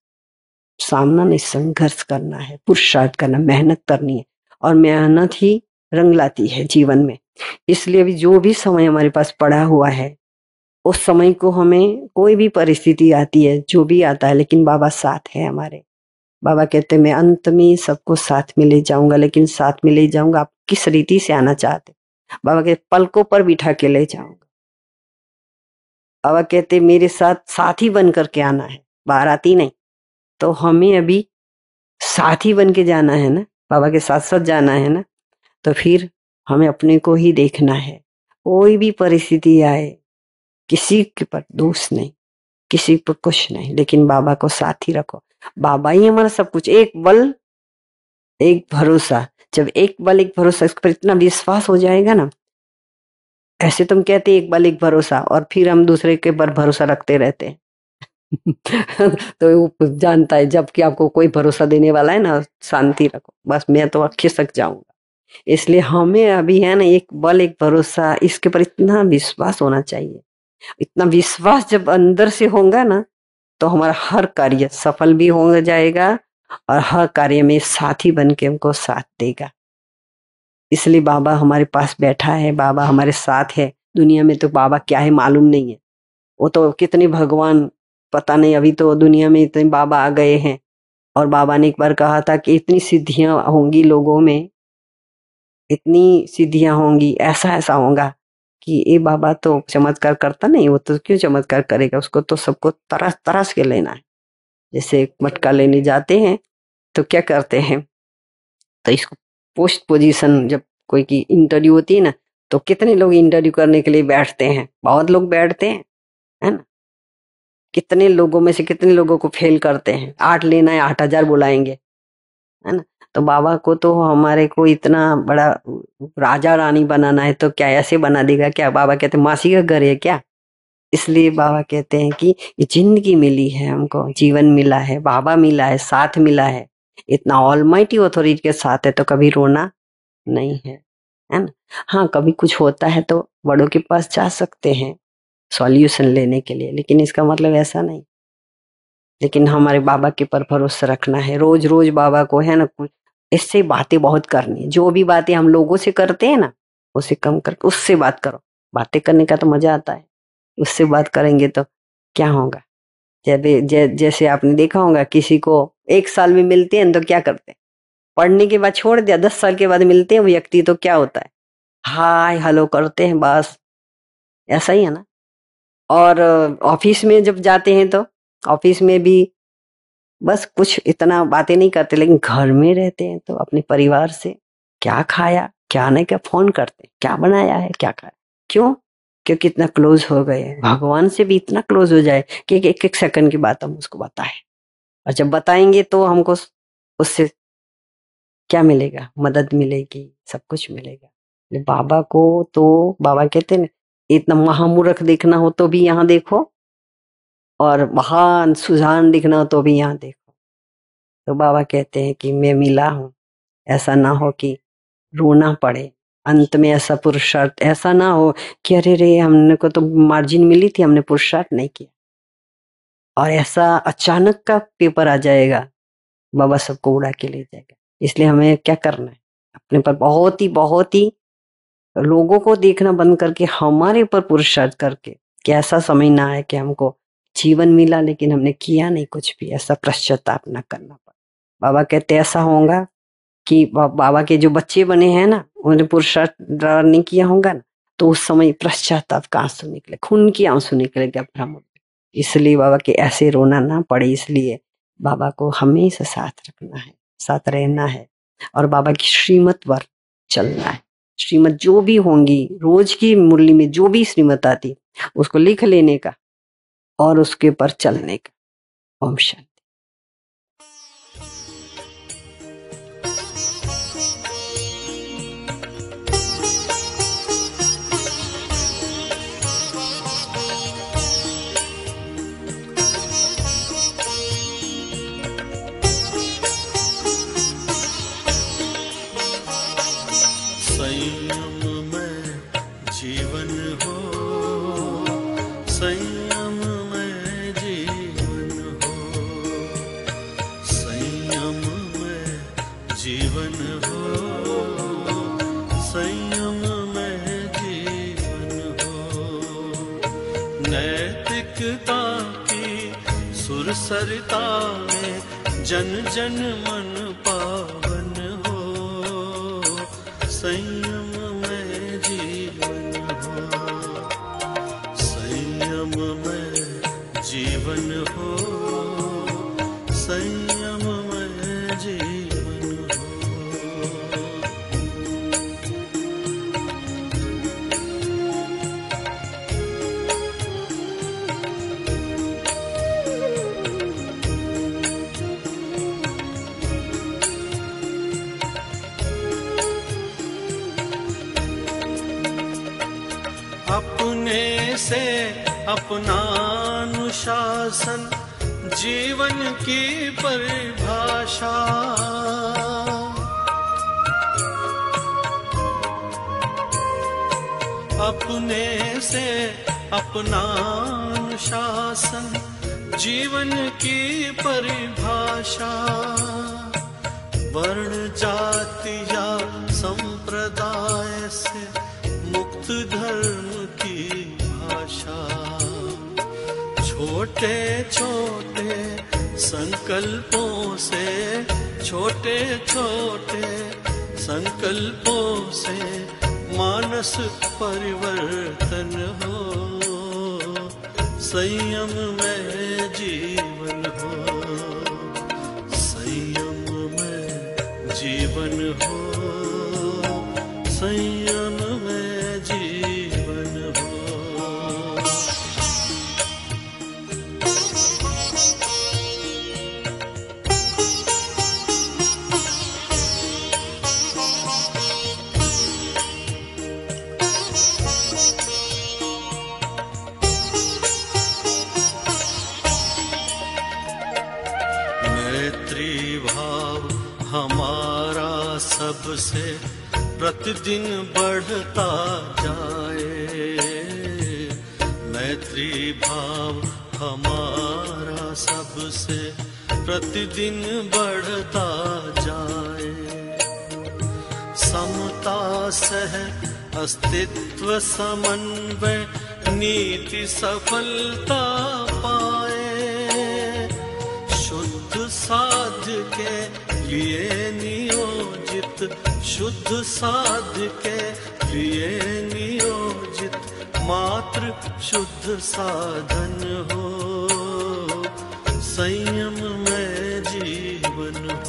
सामना नहीं, संघर्ष करना है, पुरुषार्थ करना, मेहनत करनी है। और मेहनत ही रंग लाती है जीवन में। इसलिए भी जो भी समय हमारे पास पड़ा हुआ है, उस समय को हमें कोई भी परिस्थिति आती है, जो भी आता है, लेकिन बाबा साथ है हमारे। बाबा कहते मैं अंत में सबको साथ में ले जाऊँगा, लेकिन साथ में ले जाऊँगा, आप किस रीति से आना चाहते? बाबा कहते पलकों पर बिठा के ले जाऊँगा। बाबा कहते, मेरे साथ, साथी बन करके आना है बाहर आती नहीं। तो हमें अभी साथी बन के जाना है ना, बाबा के साथ साथ जाना है ना तो फिर हमें अपने को ही देखना है। कोई भी परिस्थिति आए, किसी के पर दोष नहीं, किसी पर कुछ नहीं, लेकिन बाबा को साथ ही रखो। बाबा ही हमारा सब कुछ, एक बल, एक भरोसा, जब एक बल, एक भरोसा इस पर इतना विश्वास हो जाएगा ना ऐसे तुम कहते एक बल एक भरोसा और फिर हम दूसरे के पर भरोसा रखते रहते। हैं तो वो जानता है जबकि आपको कोई भरोसा देने वाला है ना, शांति रखो। बस मैं तो खिसक जाऊँगा। इसलिए हमें अभी है ना एक बल, एक भरोसा, इसके पर इतना विश्वास होना चाहिए। इतना विश्वास जब अंदर से होगा ना तो हमारा हर कार्य सफल भी हो जाएगा और हर कार्य में साथी बन के हमको साथ देगा। इसलिए बाबा हमारे पास बैठा है, बाबा हमारे साथ है। दुनिया में तो बाबा क्या है मालूम नहीं है। वो तो कितने भगवान, पता नहीं, अभी तो दुनिया में इतने बाबा आ गए हैं। और बाबा ने एक बार कहा था कि इतनी सिद्धियाँ होंगी लोगों में, इतनी सिद्धियाँ होंगी, ऐसा ऐसा होगा कि ये बाबा तो चमत्कार करता नहीं, वो तो क्यों चमत्कार करेगा? उसको तो सबको तरस तरस के लेना है। जैसे मटका लेने जाते हैं तो क्या करते हैं? तो इसको पोस्ट पोजीशन जब कोई की इंटरव्यू होती है ना तो कितने लोग इंटरव्यू करने के लिए बैठते हैं? बहुत लोग बैठते हैं, है ना? कितने लोगों में से कितने लोगों को फेल करते हैं? आठ लेना है, आठ हज़ार बुलाएँगे, है ना? तो बाबा को तो हमारे को इतना बड़ा राजा रानी बनाना है तो क्या ऐसे बना देगा क्या? बाबा कहते मासी का घर है क्या? इसलिए बाबा कहते हैं कि ज़िंदगी मिली है हमको, जीवन मिला है, बाबा मिला है, साथ मिला है। इतना ऑलमाइटी अथॉरिटी के साथ है तो कभी रोना नहीं है है ना? हाँ कभी कुछ होता है तो बड़ों के पास जा सकते हैं सॉल्यूशन लेने के लिए, लेकिन इसका मतलब ऐसा नहीं। लेकिन हमारे बाबा के पर भरोसा रखना है रोज रोज बाबा को, है ना? कुछ इससे बातें बहुत करनी है, जो भी बातें हम लोगों से करते हैं ना, उसे कम करके, उससे बात करो। बातें करने का तो मज़ा आता है, उससे बात करेंगे तो क्या होगा? जैसे जै, जैसे आपने देखा होगा किसी को एक साल में मिलते हैं तो क्या करते हैं? पढ़ने के बाद छोड़ दिया दस साल के बाद मिलते हैं व्यक्ति तो क्या होता है? हाय हेलो करते हैं बस। ऐसा ही है ना? और ऑफ़िस में जब जाते हैं तो ऑफ़िस में भी बस कुछ इतना बातें नहीं करते लेकिन घर में रहते हैं तो अपने परिवार से क्या खाया? क्या नहीं? क्या फ़ोन करते क्या बनाया है? क्या खाया? क्यों? क्योंकि इतना क्लोज हो गए भगवान से भी इतना क्लोज हो जाए कि एक एक सेकंड की बात हम उसको बताए। और जब बताएँगे तो हमको उससे क्या मिलेगा? मदद मिलेगी सब कुछ मिलेगा। बाबा को तो बाबा कहते ना इतना महामूर्ख देखना हो तो भी यहाँ देखो और महान सुजान दिखना हो तो भी यहाँ देखो। तो बाबा कहते हैं कि मैं मिला हूँ। ऐसा ना हो कि रोना पड़े। अंत में ऐसा पुरुषार्थ, ऐसा ना हो कि अरे रे, हमने को तो मार्जिन मिली थी, हमने पुरुषार्थ नहीं किया। और ऐसा अचानक का पेपर आ जाएगा, बाबा सबको उड़ा के ले जाएगा। इसलिए हमें क्या करना है? अपने पर बहुत ही बहुत ही लोगों को देखना बंद करके, हमारे ऊपर पुरुषार्थ करके, कि ऐसा समय ना आए कि हमको जीवन मिला लेकिन हमने किया नहीं कुछ भी, ऐसा पश्चाताप ना करना पड़ा। बाबा कहते ऐसा होगा कि बाबा के जो बच्चे बने हैं ना उन्होंने पुरुषार्थ नहीं किया होगा ना तो उस समय पश्चाताप का आँसू निकले, खून की आँसू निकलेगा ब्रह्म इसलिए बाबा के ऐसे रोना ना पड़े, इसलिए बाबा को हमेशा साथ रखना है, साथ रहना है और बाबा की श्रीमत पर चलना है। श्रीमत जो भी होंगी, रोज की मुरली में जो भी श्रीमत आती, उसको लिख लेने का और उसके पर चलने का। शांति। संकल्पों से, छोटे छोटे संकल्पों से मानस परिवर्तन हो। संयम में जीवन हो। संयम में जीवन हो। प्रतिदिन बढ़ता जाए। मैत्री भाव हमारा सबसे प्रतिदिन बढ़ता जाए। समता, सह, अस्तित्व, समन्वय, नीति, सफलता पाए। शुद्ध साध्य के लिए नियोजित शुद्ध साध के लिए नियोजित मात्र शुद्ध साधन हो। संयम में जीवन हो